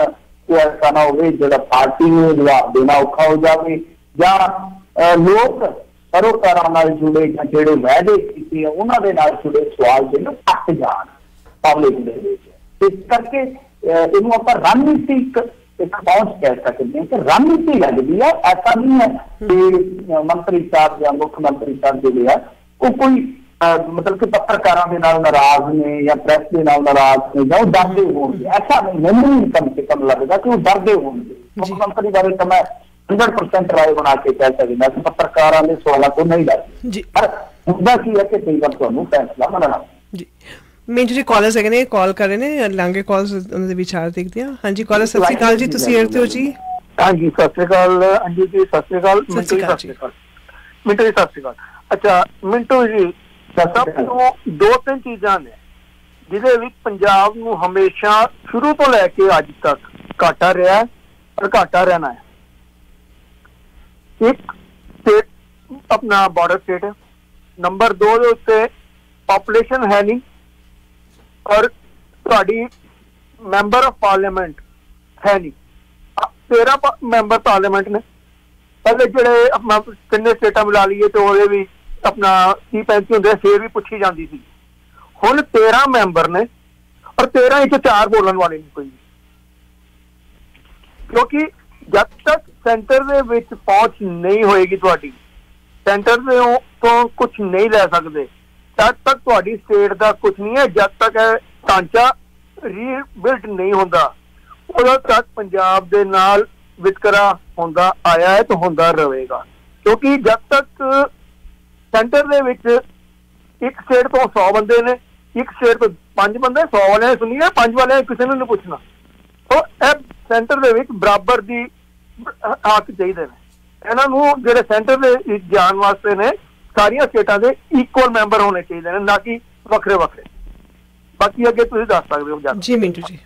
ਕੋਈ ਐਸਾ ਨਾ ਹੋਵੇ ਜਿਹੜਾ ਪਾਰਟੀ ਨੂੰ ਜਵਾਬ ਦੇਣਾ ਔਖਾ ਹੋ ਜਾਵੇ ਜਾਂ ਲੋਕ ਸਰੋਕਾਰਾਂ ਨਾਲ ਜੁੜੇ ਜਾਂ ਜਿਹੜੇ ਵਾਅਦੇ ਕੀਤੇ ਉਹਨਾਂ ਦੇ ਨਾਲ ਜੁੜੇ ਸਵਾਲ ਜਿਹੜੇ ਕੱਟ ਜਾਣ ਪਬਲਿਕ ਦੇ ਵਿੱਚ ਇਸ ਕਰਕੇ ਇਹਨੂੰ ਆਪਾਂ ਰਣਨੀਤਿਕ ਇੱਕ ਪਹੁੰਚ ਕਹਿ ਸਕਦੇ ਹਾਂ ਕਿ ਰਣਨੀਤੀ ਲੱਗਦੀ ਹੈ ਐਸਾ ਨਹੀਂ ਹੈ ਕਿ ਮੰਤਰੀ ਸਾਹਿਬ ਜਾਂ ਮੁੱਖ ਮੰਤਰੀ ਸਾਹਿਬ ਜਿਹੜੇ ਆ, ਉਹ ਕੋਈ ਮਤਲਬ ਕਿ ਪੱਤਰਕਾਰਾਂ ਦੇ ਨਾਲ ਨਾਰਾਜ਼ ਨੇ ਜਾਂ ਪ੍ਰੈਸ ਦੇ ਨਾਲ ਨਾਰਾਜ਼ ਨੇ ਜਾਂ ਉਹ ਡਰਦੇ ਹੋਣਗੇ। ਐਸਾ ਨਹੀਂ ਮੈਨੂੰ ਨਹੀਂ ਕਮ ਸੇ ਕਮ ਲੱਗਦਾ ਕਿ ਉਹ ਡਰਦੇ ਹੋਣਗੇ। ਮੁੱਖ ਮੰਤਰੀ ਬਾਰੇ ਤਾਂ ਮੈਂ 100% ਰਾਏ ਬਣਾ ਕੇ ਕਹਿ ਸਕਦਾ ਕਿ ਪੱਤਰਕਾਰਾਂ ਦੇ ਸਵਾਲਾਂ ਤੋਂ ਨਹੀਂ ਡਰਦੇ। ਜੀ। ਪਰ ਹੁੰਦਾ ਕੀ ਹੈ ਕਿ ਕਈ ਵਾਰ ਤੁਹਾਨੂੰ ਫੈਸਲਾ ਮੰਨਣਾ। ਜੀ। ਮੈਂ ਜਿਹੜੇ ਕਾਲਰਸ ਹੈਗੇ ਨੇ ਕਾਲ ਕਰ ਰਹੇ ਨੇ ਲਾਂਗੇ ਕਾਲਸ ਉਹਨਾਂ ਦੇ ਵਿਚਾਰ ਦੇਖਦੇ ਹਾਂ ਹਾਂਜੀ ਕਾਲਰ ਸਤਿ ਸ਼੍ਰੀ ਅਕਾਲ ਜੀ ਤੁਸੀਂ ਏਅਰ ਤੇ ਹੋ ਜੀ? ਹਾਂਜੀ ਸਤਿ ਸ਼੍ਰੀ ਅਕਾਲ ਅੰਜੂ ਜੀ ਸਤਿ ਸ਼੍ਰੀ ਅਕਾਲ ਮਿੰਟੂ ਜੀ ਸਤਿ ਸ਼੍ਰੀ ਅਕਾਲ। ਮਿੰਟੂ ਜੀ ਸਤਿ ਸ਼੍ਰੀ ਅਕਾਲ। ਅੱਛਾ ਮਿੰਟੂ ਜੀ ਸਭ ਤੋਂ ਦੋ ਤਿੰਨ ਚੀਜ਼ਾਂ ਨੇ, ਜਿਹਦੇ ਵਿੱਚ ਪੰਜਾਬ ਨੂੰ ਹਮੇਸ਼ਾ ਸ਼ੁਰੂ ਤੋਂ ਲੈ ਕੇ ਅੱਜ ਤੱਕ ਘਾਟਾ ਰਿਹਾ ਹੈ ਔਰ ਘਾਟਾ ਰਹਿਣਾ ਹੈ। ਇੱਕ ਸਟੇਟ ਆਪਣਾ ਬਾਰਡਰ ਸਟੇਟ ਹੈ। ਨੰਬਰ 2 ਦੇ ਉੱਤੇ ਪੋਪੂਲੇਸ਼ਨ ਹੈ ਨਹੀਂ ਔਰ ਤੁਹਾਡੀ ਮੈਂਬਰ ਆਫ ਪਾਰਲੀਮੈਂਟ ਹੈ ਨਹੀਂ। ਅ- 13 ਪ- ਮੈਂਬਰ ਪਾਰਲੀਮੈਂਟ ਨੇ। ਪਹਿਲੇ ਜਿਹੜੇ ਆਪਣਾ ਕਿੰਨੇ ਸਟੇਟਾਂ ਮਿਲਾ ਲਈਏ ਤੇ ਉਹਦੇ ਵੀ ਆਪਣਾ 30 35 ਹੁੰਦੇ ਫੇਰ ਵੀ ਪੁੱਛੀ ਜਾਂਦੀ ਸੀ। ਹੁਣ 13 ਮੈਂਬਰ ਨੇ ਔਰ 13 ਵਿੱਚ ਚਾਰ ਬੋਲਣ ਵਾਲੇ ਨਹੀਂ ਕੋਈ। ਕਿਉਂਕਿ ਜਦ ਤੱਕ ਸੈਂਟਰ ਦੇ ਵਿੱਚ ਪਹੁੰਚ ਨਹੀਂ ਹੋਏਗੀ ਤੁਹਾਡੀ, ਸੈਂਟਰ ਦੇ ਤੋਂ ਕੁਝ ਨਹੀਂ ਲੈ ਸਕਦੇ, ਤਦ ਤੱਕ ਤੁਹਾਡੀ ਸਟੇਟ ਦਾ ਕੁਝ ਨਹੀਂ ਹੈ। ਜਦ ਤੱਕ ਇਹ ਢਾਂਚਾ ਰੀਬਿਲਡ ਨਹੀਂ ਹੁੰਦਾ, ਉਦੋਂ ਤੱਕ ਪੰਜਾਬ ਦੇ ਨਾਲ ਵਿਤਕਰਾ ਹੁੰਦਾ ਆਇਆ ਹੈ ਤੇ ਹੁੰਦਾ ਰਹੇਗਾ। ਕਿਉਂਕਿ ਜਦ ਤੱਕ ਸੈਂਟਰ ਦੇ ਵਿੱਚ ਇੱਕ ਸਟੇਟ ਤੋਂ 100 ਬੰਦੇ ਨੇ ਇੱਕ ਸਟੇਟ ਤੋਂ 5 ਬੰਦੇ 100 ਵਾਲਿਆਂ ਨੇ ਸੁਣੀ ਹੈ 5 ਵਾਲਿਆਂ ਨੇ ਕਿਸੇ ਨੂੰ ਨਹੀਂ ਪੁੱਛਣਾ। ਉਹ ਇਹ ਸੈਂਟਰ ਦੇ ਵਿੱਚ ਬਰਾਬਰ ਦੀ ਹੱਕ ਚਾਹੀਦੇ ਨੇ। ਇਹਨਾਂ ਨੂੰ ਜਿਹੜੇ ਸੈਂਟਰ ਦੇ ਜਾਣ ਵਾਸਤੇ ਨੇ ਸਾਰੀਆਂ ਸਟੇਟਾਂ ਦੇ ਇਕੁਅਲ ਮੈਂਬਰ ਹੋਣੇ ਚਾਹੀਦੇ ਨੇ ਨਾ ਕਿ ਵੱਖਰੇ ਵੱਖਰੇ। ਬਾਕੀ ਅੱਗੇ ਤੁਸੀਂ ਦੱਸ ਸਕਦੇ ਹੋ ਜਾ ਜੀ ਮਿੰਟੂ ਜੀ।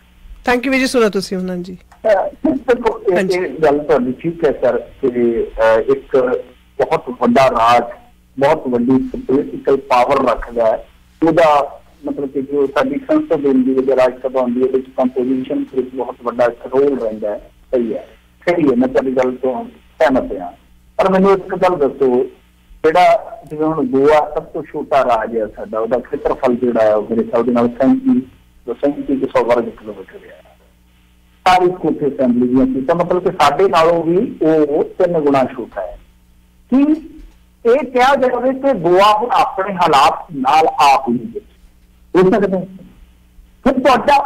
ਥੈਂਕ ਯੂ ਜੀ ਸੁਣਾ ਤੁਸੀਂ ਉਹਨਾਂ ਜੀ। ਇਹ- ਗੱਲ ਤੁਹਾਡੀ ਠੀਕ ਹੈ ਸਰ ਕਿ ਇੱਕ ਬਹੁਤ ਵੱਡਾ ਰਾਜ ਬਹੁਤ ਵੱਡੀ ਪੋਲੀਟੀਕਲ ਪਾਵਰ ਰੱਖਦਾ ਹੈ। ਉਹਦਾ ਮਤਲਬ ਕਿ ਜੋ ਸਾਡੀ ਸੰਸਦ ਹੁੰਦੀ ਹੈ, ਜਾਂ ਰਾਜ ਸਭਾ ਹੁੰਦੀ ਹੈ ਵਿੱਚ ਕੰਪੋਜੀਸ਼ਨ ਵਿੱਚ ਬਹੁਤ ਵੱਡਾ ਰੋਲ ਰਹਿੰਦਾ ਹੈ। ਸਹੀ ਹੈ। ਸਹੀ ਹੈ, ਮੈਂ ਤੁਹਾਡੀ ਗੱਲ ਤੋਂ ਸਹਿਮਤ ਹਾਂ। ਪਰ ਮੈਨੂੰ ਇੱਕ ਗੱਲ ਦੱਸੋ, ਜਿਹੜਾ ਜਿਵੇਂ ਹੁਣ ਗੋਆ ਸਭ ਤੋਂ ਛੋਟਾ ਰਾਜ ਹੈ ਸਾਡਾ, ਉਹਦਾ ਖੇਤਰਫਲ ਜਿਹੜਾ ਹੈ, ਉਹ ਮੇਰੇ ਹਿਸਾਬ ਦੇ ਨਾਲ 37 ਤੋਂ 37 ਕੁ ਸੌ ਵਰਗ ਕਿਲੋਮੀਟਰ ਹੈ। ਸਾਰੀ ਕੋਠੇ ਅਸੈਂਬਲੀ ਦੀਆਂ ਸੀਟਾਂ, ਮਤਲਬ ਕਿ ਸਾਡੇ ਨਾਲੋਂ ਵੀ ਉਹ ਤਿੰਨ ਗੁਣਾ ਛੋਟਾ ਹੈ। ਕੀ ਇਹ ਕਿਹਾ ਜਾਵੇ ਕਿ ਗੋਆ ਹੁਣ ਆਪਣੇ ਹਾਲਾਤ ਨਾਲ ਆਪ ਹੀ ਹੋ ਸਕਦਾ ਹੈ? ਫਿਰ ਤੁਹਾਡਾ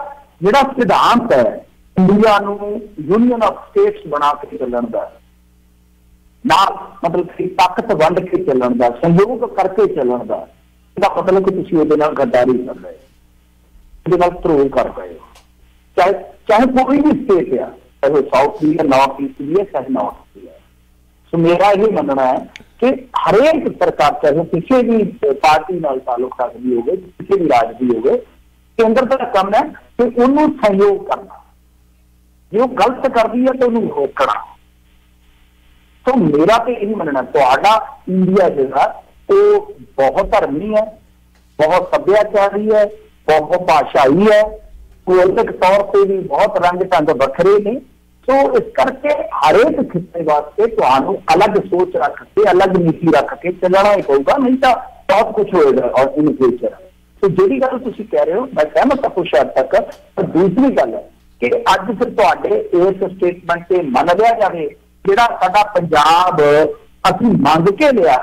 ਜਿਹੜਾ ਸਿਧਾਂਤ ਹੈ ਇੰਡੀਆ ਨੂੰ ਯੂਨੀਅਨ ਆਫ ਸਟੇਟਸ ਬਣਾ ਕੇ ਚੱਲਣ ਦਾ ਨਾਲ ਮਤਲਬ ਕਿ ਤਾਕਤ ਵੰਡ ਕੇ ਚੱਲਣ ਦਾ ਸਹਿਯੋਗ ਕਰਕੇ ਚੱਲਣ ਦਾ ਇਹਦਾ ਮਤਲਬ ਕਿ ਤੁਸੀਂ ਉਹਦੇ ਨਾਲ ਗੱਦਾਰੀ ਕਰ ਰਹੇ ਹੋ ਇਹਦੇ ਨਾਲ ਧਰੋਹ ਕਰ ਰਹੇ ਹੋ ਚਾਹੇ ਚਾਹੇ ਕੋਈ ਵੀ ਸਟੇਟ ਆ ਚਾਹੇ ਉਹ ਸਾਊਥ ਦੀ ਹੈ ਨਾਰਥ ਈਸਟ ਦੀ ਹੈ ਚਾਹੇ ਨਾਰਥ ਦੀ ਹੈ ਸੋ ਮੇਰਾ ਇਹ ਮੰਨਣਾ ਹੈ ਕਿ ਹਰੇਕ ਸਰਕਾਰ ਚਾਹੇ ਕਿਸੇ ਵੀ ਪਾਰਟੀ ਨਾਲ ਤਾਲੁਕ ਰੱਖਦੀ ਹੋਵੇ ਕਿਸੇ ਵੀ ਰਾਜ ਦੀ ਹੋਵੇ ਕੇਂਦਰ ਦਾ ਕੰਮ ਹੈ ਕਿ ਉਹਨੂੰ ਸਹਿਯੋਗ ਕਰਨਾ ਜੇ ਉਹ ਗਲਤ ਕਰਦੀ ਹੈ ਤਾਂ ਉਹਨੂੰ ਰੋਕਣਾ ਸੋ ਮੇਰਾ ਤੇ ਇਹ ਮੰਨਣਾ ਤੁਹਾਡਾ ਇੰਡੀਆ ਜਿਹੜਾ ਉਹ ਬਹੁਤ ਧਰਮੀ ਹੈ ਬਹੁਤ ਸੱਭਿਆਚਾਰੀ ਹੈ ਬਹੁਤ ਭਾਸ਼ਾਈ ਹੈ ਪੋਲਿਟਿਕ ਤੌਰ ਤੇ ਵੀ ਬਹੁਤ ਰੰਗ ਢੰਗ ਵੱਖਰੇ ਨੇ ਸੋ ਇਸ ਕਰਕੇ ਹਰੇਕ ਖਿੱਤੇ ਵਾਸਤੇ ਤੁਹਾਨੂੰ ਅਲੱਗ ਸੋਚ ਰੱਖ ਕੇ ਅਲੱਗ ਨੀਤੀ ਰੱਖ ਕੇ ਚੱਲਣਾ ਹੀ ਪਊਗਾ ਨਹੀਂ ਤਾਂ ਬਹੁਤ ਕੁਝ ਹੋਏਗਾ ਔਰ ਇਨ ਫਿਊਚਰ ਸੋ ਜਿਹੜੀ ਗੱਲ ਤੁਸੀਂ ਕਹਿ ਰਹੇ ਹੋ ਮੈਂ ਸਹਿਮਤ ਹਾਂ ਕੁਛ ਹੱਦ ਤੱਕ ਪਰ ਦੂਸਰੀ ਗੱਲ ਹੈ ਕਿ ਅੱਜ ਫਿਰ ਤੁਹਾਡੇ ਇਸ ਸਟੇਟਮੈਂਟ ਤੇ ਮੰਨ ਲਿਆ ਜਾਵੇ ਜਿਹੜਾ ਸਾਡਾ ਪੰਜਾਬ ਅਸੀਂ ਮੰਗ ਕੇ ਲਿਆ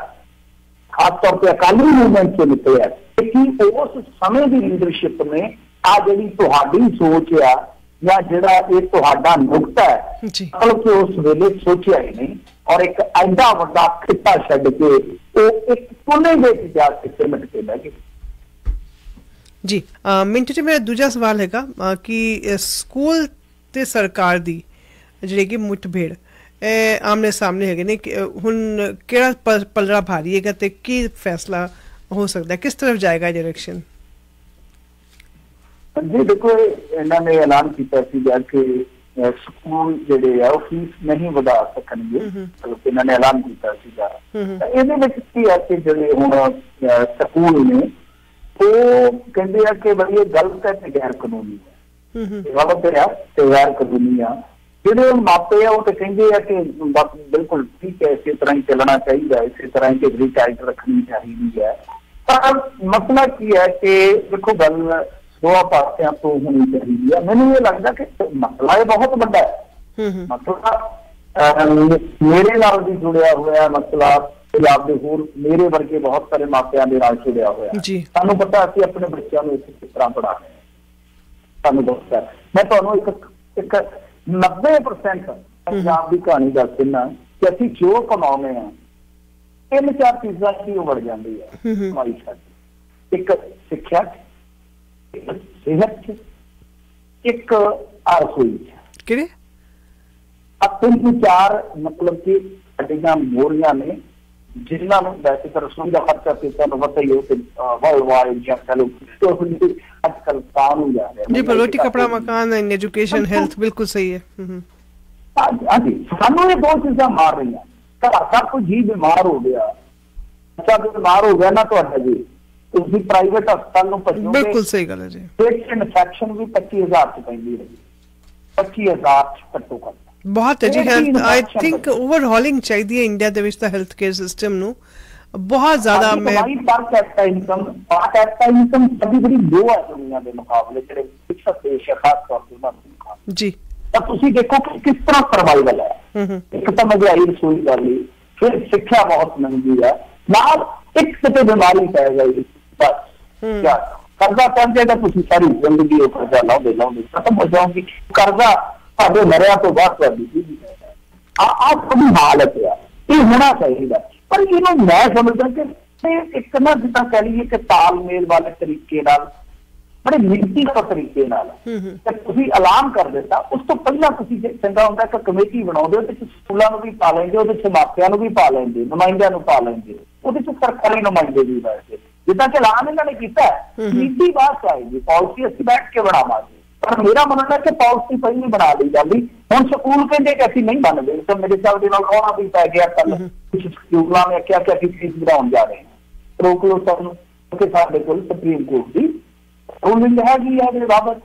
ਖਾਸ ਤੌਰ ਤੇ ਅਕਾਲੀ ਮੂਵਮੈਂਟ ਤੋਂ ਨਿਕਲਿਆ ਤੇ ਕੀ ਉਸ ਸਮੇਂ ਦੀ ਲੀਡਰਸ਼ਿਪ ਨੇ ਆ ਜਿਹੜੀ ਤੁਹਾਡੀ ਸੋਚ ਆ ਜਾਂ ਜਿਹੜਾ ਇਹ ਤੁਹਾਡਾ ਨੁਕਤਾ ਹੈ ਮਤਲਬ ਕਿ ਉਸ ਵੇਲੇ ਸੋਚਿਆ ਹੀ ਨਹੀਂ ਔਰ ਇੱਕ ਐਡਾ ਵੱਡਾ ਖਿੱਤਾ ਛੱਡ ਕੇ ਉਹ ਇੱਕ ਕੋਨੇ ਵਿੱਚ ਜਾ ਕੇ ਸਿਮਟ ਕੇ ਬਹਿ ਗਏ। ਜੀ ਮਿੰਟੂ ਜੀ ਮੇਰਾ ਦੂਜਾ ਸਵਾਲ ਹੈਗਾ ਕਿ ਸਕੂਲ ਤੇ ਸਰਕਾਰ ਦੀ ਜਿਹੜੀ ਕਿ ਮੁੱਠਭੇੜ ਇਹ ਆਮਨੇ ਸਾਹਮਣੇ ਹੈਗੇ ਨੇ ਹੁਣ ਕਿਹੜਾ ਪਲੜਾ ਭਾਰੀ ਹੈਗਾ ਤੇ ਕੀ ਫੈਸਲਾ ਹੋ ਸਕਦਾ ਕਿਸ ਤਰਫ ਜਾਏਗਾ ਡਾਇਰੈਕਸ਼ਨ ਜੀ ਦੇਖੋ ਇਹ ਇਹਨਾਂ ਨੇ ਐਲਾਨ ਕੀਤਾ ਸੀ ਕਿ ਅਹ, ਸਕੂਲ ਜਿਹੜੇ ਆ ਉਹ ਫੀਸ ਨਹੀਂ ਵਧਾ ਸਕਣਗੇ। ਮਤਲਬ ਕਿ ਇਹਨਾਂ ਨੇ ਐਲਾਨ ਕੀਤਾ ਸੀਗਾ ਇਹਦੇ ਵਿੱਚ ਕੀ ਹੈ ਕਿ ਜਿਹੜੇ ਹੁਣ ਸਕੂਲ ਨੇ ਉਹ ਕਹਿੰਦੇ ਆ ਕਿ ਬਈ ਇਹ ਗਲਤ ਹੈ ਤੇ ਗੈਰ ਕਾਨੂੰਨੀ ਹੈ। ਹੂੰ ਹੂੰ। ਗਲਤ ਹੈ ਤੇ ਗੈਰ ਕਾਨੂੰਨੀ ਆ। ਜਿਹੜੇ ਮਾਪੇ ਆ ਉਹ ਤੇ ਕਹਿੰਦੇ ਆ ਕਿ ਬਿਲਕੁਲ ਠੀਕ ਹੈ ਇਸੇ ਤਰ੍ਹਾਂ ਹੀ ਚੱਲਣਾ ਚਾਹੀਦਾ ਇਸੇ ਤਰ੍ਹਾਂ ਹੀ ਢਿਗਰੀ ਟਾਈਟ ਰੱਖਣੀ ਚਾਹੀਦੀ ਹੈ। ਪਰ ਮਸਲਾ ਕੀ ਹੈ ਕਿ ਦੇਖੋ ਗੱਲ ਦੋਹਾਂ ਪਾਸਿਆਂ ਤੋਂ ਹੋਣੀ ਚਾਹੀਦੀ ਹੈ ਮੈਨੂੰ ਇਹ ਲੱਗਦਾ ਕਿ ਮਸਲਾ ਇਹ ਬਹੁਤ ਵੱਡਾ ਹੈ। ਹੂੰ ਹੂੰ। ਮਸਲਾ ਮੇਰੇ ਨਾਲ ਵੀ ਜੁੜਿਆ ਹੋਇਆ ਹੈ ਮਸਲਾ ਪੰਜਾਬ ਦੇ ਹੋਰ ਮੇਰੇ ਵਰਗੇ ਬਹੁਤ ਸਾਰੇ ਮਾਪਿਆਂ ਦੇ ਨਾਲ ਜੁੜਿਆ ਹੋਇਆ। ਸਾਨੂੰ ਪਤਾ ਅਸੀਂ ਆਪਣੇ ਬੱਚਿਆਂ ਨੂੰ ਇੱਥੇ ਕਿਸ ਤਰ੍ਹਾਂ ਪੜ੍ਹਾਉਣਾ ਹੈ। ਸਾਨੂੰ ਬਹੁਤ ਹੈ। ਮੈਂ ਤੁਹਾਨੂੰ ਇੱਕ ਇੱਕ 90% ਪੰਜਾਬ ਦੀ ਕਹਾਣੀ ਦੱਸ ਦਿੰਦਾ ਕਿ ਅਸੀਂ ਜੋ ਕਮਾਉਂਦੇ ਹਾਂ ਤਿੰਨ ਚਾਰ ਚੀਜ਼ਾਂ ਕੀ ਵੜ ਜਾਂਦੀ ਹੈ। ਕਮਾਈ ਸਾਡੀ ਇੱਕ ਸਿੱਖਿਆ 'ਚ, ਇੱਕ ਸਿਹਤ 'ਚ, ਇੱਕ ਆਰਸੋਈ ਚ ਕਿਹੜੇ ਆ ਤਿੰਨ ਤੋਂ ਚਾਰ ਮਤਲਬ ਕਿ ਸਾਡੀਆਂ ਮੋਰੀਆਂ ਨੇ ਜਿਨ੍ਹਾਂ ਨੂੰ ਵੈਸੇ ਤਾਂ ਰਸੋਈ ਦਾ ਖਰਚਾ ਤੇ ਤੁਹਾਨੂੰ ਪਤਾ ਹੀ ਹੋ ਕਿ ਵਰਲਡ ਵਾਈਡ ਜਾਂ ਕਹ ਲਓ ਤੋਂ ਅੱਜ ਕੱਲ ਕਾਨੂੰਨ ਜਾ ਰਿਹਾ ਜੀ ਪਰ ਰੋਟੀ ਕਪੜਾ ਮਕਾਨ ਐਂਡ ਐਜੂਕੇਸ਼ਨ ਹੈਲਥ ਬਿਲਕੁਲ ਸਹੀ ਹੈ ਹੂੰ ਹੂੰ ਹਾਂਜੀ ਹਾਂਜੀ ਸਾਨੂੰ ਇਹ ਦੋ ਚੀਜ਼ਾਂ ਮਾਰ ਰਹੀਆਂ ਘਰ ਦਾ ਕੋਈ ਜੀ ਬਿਮਾਰ ਹੋ ਗਿਆ ਬੱਚਾ ਬਿਮਾਰ ਹੋ ਗਿਆ ਨਾ ਤੁਹਾਡਾ ਜੀ ਤੁਸੀਂ ਪ੍ਰਾਈਵੇਟ ਹਸਪਤਾਲ ਨੂੰ ਭੱਜੋਗੇ ਬਿਲਕੁਲ ਸਹੀ ਗੱਲ ਹੈ ਜੀ। ਪੇਟ ਇਨਫੈਕਸ਼ਨ ਵੀ 25000 ਚ ਪੈਂਦੀ ਹੈ 25000 ਚ ਘੱਟੋ ਘੱਟ। ਬਹੁਤ ਹੈ ਜੀ ਇਹ ਹੈਲਥ ਚੀਜ਼ ਆਈ ਬਹੁਤ ਥਿੰਕ ਓਵਰਹੋਲਿੰਗ ਚਾਹੀਦੀ ਹੈ ਇੰਡੀਆ ਦੇ ਵਿੱਚ ਤਾਂ ਹੈਲਥ ਕੇਅਰ ਸਿਸਟਮ ਨੂੰ। ਬਹੁਤ ਜ਼ਿਆਦਾ ਸਾਡੀ ਮੈਂ ਕਮਾਈ per capita income per capita income ਸਾਡੀ ਬੜੀ ਲੋ ਹੈ ਦੁਨੀਆ ਦੇ ਮੁਕਾਬਲੇ ਜਿਹੜੇ ਵਿਕਸਿਤ ਦੇਸ਼ ਹੈ ਖਾਸ ਤੌਰ ਤੇ ਉਹਨਾਂ ਦੇ ਮੁਕਾਬਲੇ। ਜੀ। ਤਾਂ ਤੁਸੀਂ ਦੇਖੋ ਕਿ ਕਿਸ ਤਰ੍ਹਾਂ ਸਰਵਾਈਵਲ ਹੈ। ਹੂੰ ਹੂੰ। ਇੱਕ ਤਾਂ ਮਹਿੰਗਾਈ ਰਸੋਈ ਕਰ ਲਈ ਫਿਰ ਸਿੱਖਿਆ ਬਹੁਤ ਮਹਿੰਗੀ ਹੈ। ਨਾਲ ਇੱਕ ਕਿਤੇ ਬਿਮਾਰੀ ਪੈ ਗਈ ਬਸ ਹੂੰ। ਕਿਆ ਕਰਜ਼ਾ ਪੈ ਜਾਏਗਾ ਤੁਸੀਂ ਸਾਰੀ ਜ਼ਿੰਦਗੀ ਉਹ ਕਰਜ਼ਾ ਲਾਉਂਦੇ ਲਾਉਂਦੇ ਖਤਮ ਹੋ ਜਾਓਗੇ ਕਰਜ਼ਾ ਤੁਹਾਡੇ ਮਰਿਆ ਤੋਂ ਬਾਅਦ ਤੁਹਾਡੀ ਜ਼ਿੰਦਗੀ ਆ ਆ ਤੁਹਾਡੀ ਹਾਲਤ ਹੈ ਇਹ ਹੋਣਾ ਚਾਹੀਦਾ ਪਰ ਇਹਨੂੰ ਮੈਂ ਸਮਝਦਾ ਕਿ ਇੱਕ ਨਾ ਜਿੱਦਾਂ ਕਹ ਲਈਏ ਕਿ ਤਾਲਮੇਲ ਵਾਲੇ ਤਰੀਕੇ ਨਾਲ ਬੜੇ ਮਿਹਨਤੀ ਤਰੀਕੇ ਨਾਲ ਹੂੰ ਹੂੰ ਤੇ ਤੁਸੀਂ ਐਲਾਨ ਕਰ ਦਿੱਤਾ ਉਸ ਤੋਂ ਪਹਿਲਾਂ ਤੁਸੀਂ ਜੇ ਚੰਗਾ ਹੁੰਦਾ ਕਿ ਕਮੇਟੀ ਬਣਾਉਂਦੇ ਹੋ ਤੇ ਸਕੂਲਾਂ ਨੂੰ ਵੀ ਪਾ ਲੈਂਦੇ ਉਹਦੇ ਚ ਮਾਪਿਆਂ ਨੂੰ ਵੀ ਪਾ ਲੈਂਦੇ ਨੁਮਾਇੰਦਿਆਂ ਨੂੰ ਪਾ ਲੈਂਦੇ ਉਹਦੇ ਚ ਸਰਕਾਰੀ ਨੁਮਾਇੰਦੇ ਵੀ ਬੈਠਦੇ ਜਿੱਦਾਂ ਕਿ ਐਲਾਨ ਇਹਨਾਂ ਨੇ ਕੀਤਾ। ਨੀਤੀ ਬਾਅਦ ਆਏਗੀ ਪਾਲਿਸੀ ਅਸੀਂ ਬੈਠ ਕੇ ਬਣਾਵਾਂਗੇ। ਪਰ ਮੇਰਾ ਮੰਨਣਾ ਕਿ ਪਾਲਿਸੀ ਪਹਿਲਾਂ ਬਣਾ ਲਈ ਜਾਂਦੀ। ਹੁਣ ਸਕੂਲ ਕਹਿੰਦੇ ਕਿ ਅਸੀਂ ਨਹੀਂ ਮੰਨਦੇ ਤਾਂ ਮੇਰੇ ਸਾਹਿਬ ਦੇ ਨਾਲ ਰੌਣਾ ਵੀ ਪੈ ਗਿਆ ਕੱਲ ਕੁਝ ਸਕੂਲਾਂ ਨੇ ਕਿਹਾ ਕਿ ਅਸੀਂ ਫੀਸ ਵਧਾਉਣ ਜਾ ਰਹੇ ਹਾਂ। ਰੋਕ ਲਓ ਸਾਨੂੰ ਕਿਉਂਕਿ ਸਾਡੇ ਕੋਲ ਸੁਪਰੀਮ ਕੋਰਟ ਦੀ ਰੂਲਿੰਗ ਹੈਗੀ ਹੈ ਦੇ ਬਾਬਤ।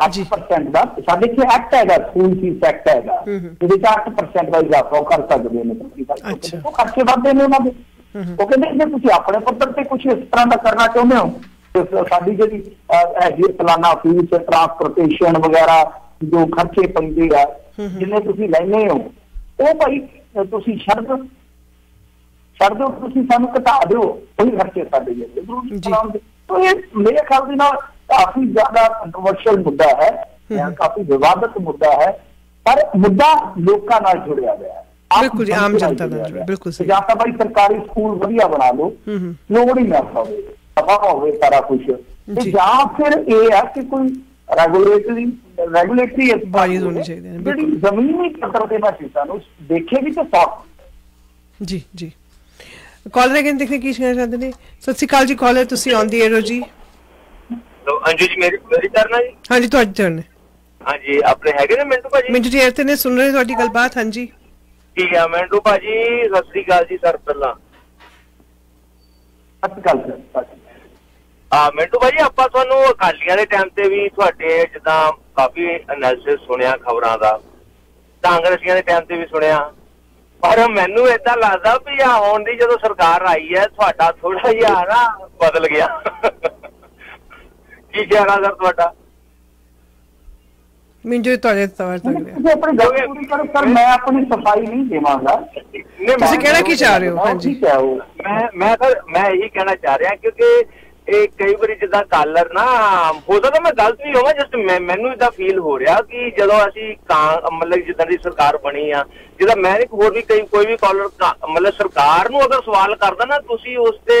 ਜੀ। 8% ਦਾ ਸਾਡੇ ਇੱਥੇ ਐਕਟ ਹੈਗਾ ਸਕੂਲ ਫੀਸ ਐਕਟ ਹੈਗਾ। ਜਿਹਦੇ ਚ 8% ਦਾ ਇਜ਼ਾਫਾ ਕਰ ਸਕਦੇ ਨੇ। ਤੁਸੀਂ ਖਰਚੇ ਵੱਧਦੇ ਨੇ ਉਹਨਾਂ ਦੇ। ਉਹ ਕਹਿੰਦੇ ਜੇ ਤੁਸੀਂ ਆਪਣੇ ਪੱਧਰ ਤੇ ਕੁਝ ਇਸ ਤਰ੍ਹਾਂ ਦਾ ਕਰਨਾ ਚਾਹੁੰਦੇ ਹੋ ਸਾਡੀ ਜਿਹੜੀ ਹੈਗੀ ਹੈ ਸਾਲਾਨਾ ਫੀਸ ਟਰਾਂਸਪੋਰਟੇਸ਼ਨ ਵਗੈਰਾ ਜੋ ਖਰਚੇ ਪੈਂਦੇ ਆ। ਜਿੰਨੇ ਤੁਸੀਂ ਲੈਣੇ ਹੋ ਉਹ ਭਾਈ ਤੁਸੀਂ ਛੱਡ ਛੱਡ ਦਿਓ ਤੁਸੀਂ ਸਾਨੂੰ ਘਟਾ ਦਿਓ ਕੋਈ ਖਰਚੇ ਸਾਡੇ ਜਿਹੜੇ ਜ਼ਰੂਰੀ ਜੀ। ਬਣਾਉਣ ਦੇ। ਤਾਂ ਇਹ ਮੇਰੇ ਖਿਆਲ ਦੇ ਨਾਲ ਕਾਫੀ ਜ਼ਿਆਦਾ ਕੰਟਰੋਵਰਸ਼ੀਅਲ ਮੁੱਦਾ ਹੈ ਜਾਂ। ਕਾਫੀ ਵਿਵਾਦਤ ਮੁੱਦਾ ਹੈ ਪਰ ਮੁੱਦਾ ਲੋਕਾਂ ਨਾਲ ਜੁੜਿਆ ਹੋਇਆ ਹੈ ਬਿਲਕੁਲ ਜੀ, ਆਮ ਜਨਤਾ ਹੈ। ਬਿਲਕੁਲ ਸਹੀ। ਜਾਂ ਤਾਂ ਭਾਈ ਸਰਕਾਰੀ ਸਕੂਲ ਵਧੀਆ ਬਣਾ ਲਓ ਹੂੰ ਹੂੰ। ਲੋੜ ਹੀ ਨਾ ਪਵੇ ਸਫਾ ਹੋਵੇ ਸਾਰਾ ਕੁਝ ਤੇ ਜੀ। ਜਾਂ ਫਿਰ ਇਹ ਹੈ ਕਿ ਕੋਈ ਰੈਗੂਲੇਟਰੀ ਰੈਗੂਲੇਟਰੀ Bodies ਹੋਣੀ ਚਾਹੀਦੀਆਂ ਨੇ, ਜਿਹੜੀ ਬਿਲਕੁਲ। ਜ਼ਮੀਨੀ ਪੱਧਰ ਤੇ ਨਾ ਚੀਜ਼ਾਂ ਨੂੰ ਦੇਖੇ ਵੀ ਤੇ ਸੌਖ। ਜੀ ਜੀ। ਕਾਲਰ ਅਗੇਨ ਦੇਖਨੇ ਕੀ ਕਹਿਣਾ ਚਾਹੁੰਦੇ ਨੇ? ਸਤਿ ਸ਼੍ਰੀ ਅਕਾਲ ਜੀ ਕਾਲਰ ਤੁਸੀਂ ਦੀ 에ਅਰ ਹੋ ਜੀ। ਲੋ ਅੰਜੂ ਜੀ ਮੇਰੀ ਮੇਰੀ ਕਰਨਾ ਜੀ? ਹਾਂਜੀ ਤੁਹਾਡੀ ਟਰਨ ਹੈ। ਹਾਂਜੀ ਆਪਣੇ ਹੈਗੇ ਨੇ ਮਿੰਟੂ ਭਾਜੀ? ਮਿੰਟੂ ਜੀ 에ਅਰ ਤੇ ਨੇ ਸੁਣ ਰਹੇ ਤੁਹਾਡੀ ਗੱਲਬਾਤ? ਹਾਂਜੀ। ਠੀਕ ਹੈ ਮਿੰਟੂ ਭਾਜੀ? ਸਤਿ ਸ੍ਰੀ ਅਕਾਲ ਜੀ ਸਰ ਪਹਿਲਾਂ। ਅੱਜਕੱਲ ਆ ਮਿੰਟੂ ਭਾਜੀ ਆਪਾਂ ਤੁਹਾਨੂੰ ਅਕਾਲੀਆਂ ਦੇ ਟਾਈਮ ਤੇ ਵੀ ਤੁਹਾਡੇ ਜਿੱਦਾਂ ਕਾਫੀ ਐਨਾਲਿਸਿਸ ਸੁਣਿਆ ਖਬਰਾਂ ਦਾ। ਕਾਂਗਰਸੀਆਂ ਦੇ ਟਾਈਮ ਤੇ ਵੀ ਸੁਣਿਆ। ਪਰ ਮੈਨੂੰ ਏਦਾਂ ਲੱਗਦਾ ਵੀ ਆ ਹੁਣ ਦੀ ਜਦੋਂ ਸਰਕਾਰ ਆਈ ਹੈ ਤੁਹਾਡਾ ਥੋੜਾ ਜਿਹਾ ਨਾ ਬਦਲ ਗਿਆ। ਕੀ ਕਹਿਣਾ ਸਰ ਤੁਹਾਡਾ? ਮਿੰਟੂ ਜੀ ਤੁਹਾਡੇ ਤਵਰ ਤੱਕ ਰਿਹਾ ਤੁਸੀਂ ਆਪਣੀ ਗੱਲ ਪੂਰੀ ਕਰੋ ਸਰ ਮੈਂ ਆਪਣੀ ਸਫ਼ਾਈ ਨਹੀਂ ਦੇਵਾਂਗਾ ਤੁਸੀਂ ਕਹਿਣਾ ਕੀ ਚਾਹ ਰਹੇ ਹੋ? ਹਾਂਜੀ। ਮੈਂ ਮੈਂ ਤਾਂ ਮੈਂ ਇਹੀ ਕਹਿਣਾ ਚਾਹ ਰਿਹਾ ਕਿਉਂਕਿ ਇਹ ਕਈ ਵਾਰੀ ਜਿੱਦਾਂ ਕਾਲਰ ਨਾ ਹੋ ਸਕਦਾ ਮੈਂ ਗਲਤ ਵੀ ਹੋਵਾਂ ਜਸਟ ਮੈਨੂੰ ਇਦਾਂ ਫੀਲ ਹੋ ਰਿਹਾ ਕਿ ਜਦੋਂ ਅਸੀਂ ਕਾਂ ਮਤਲਬ ਜਿੱਦਾਂ ਦੀ ਸਰਕਾਰ ਬਣੀ ਆ ਜਿਹਦਾ ਮੈਂ ਇੱਕ ਹੋਰ ਵੀ ਕਈ ਕੋਈ ਵੀ ਕਾਲਰ ਮਤਲਬ ਸਰਕਾਰ ਨੂੰ ਅਗਰ ਸਵਾਲ ਕਰਦਾ ਨਾ ਤੁਸੀਂ ਉਸ ਤੇ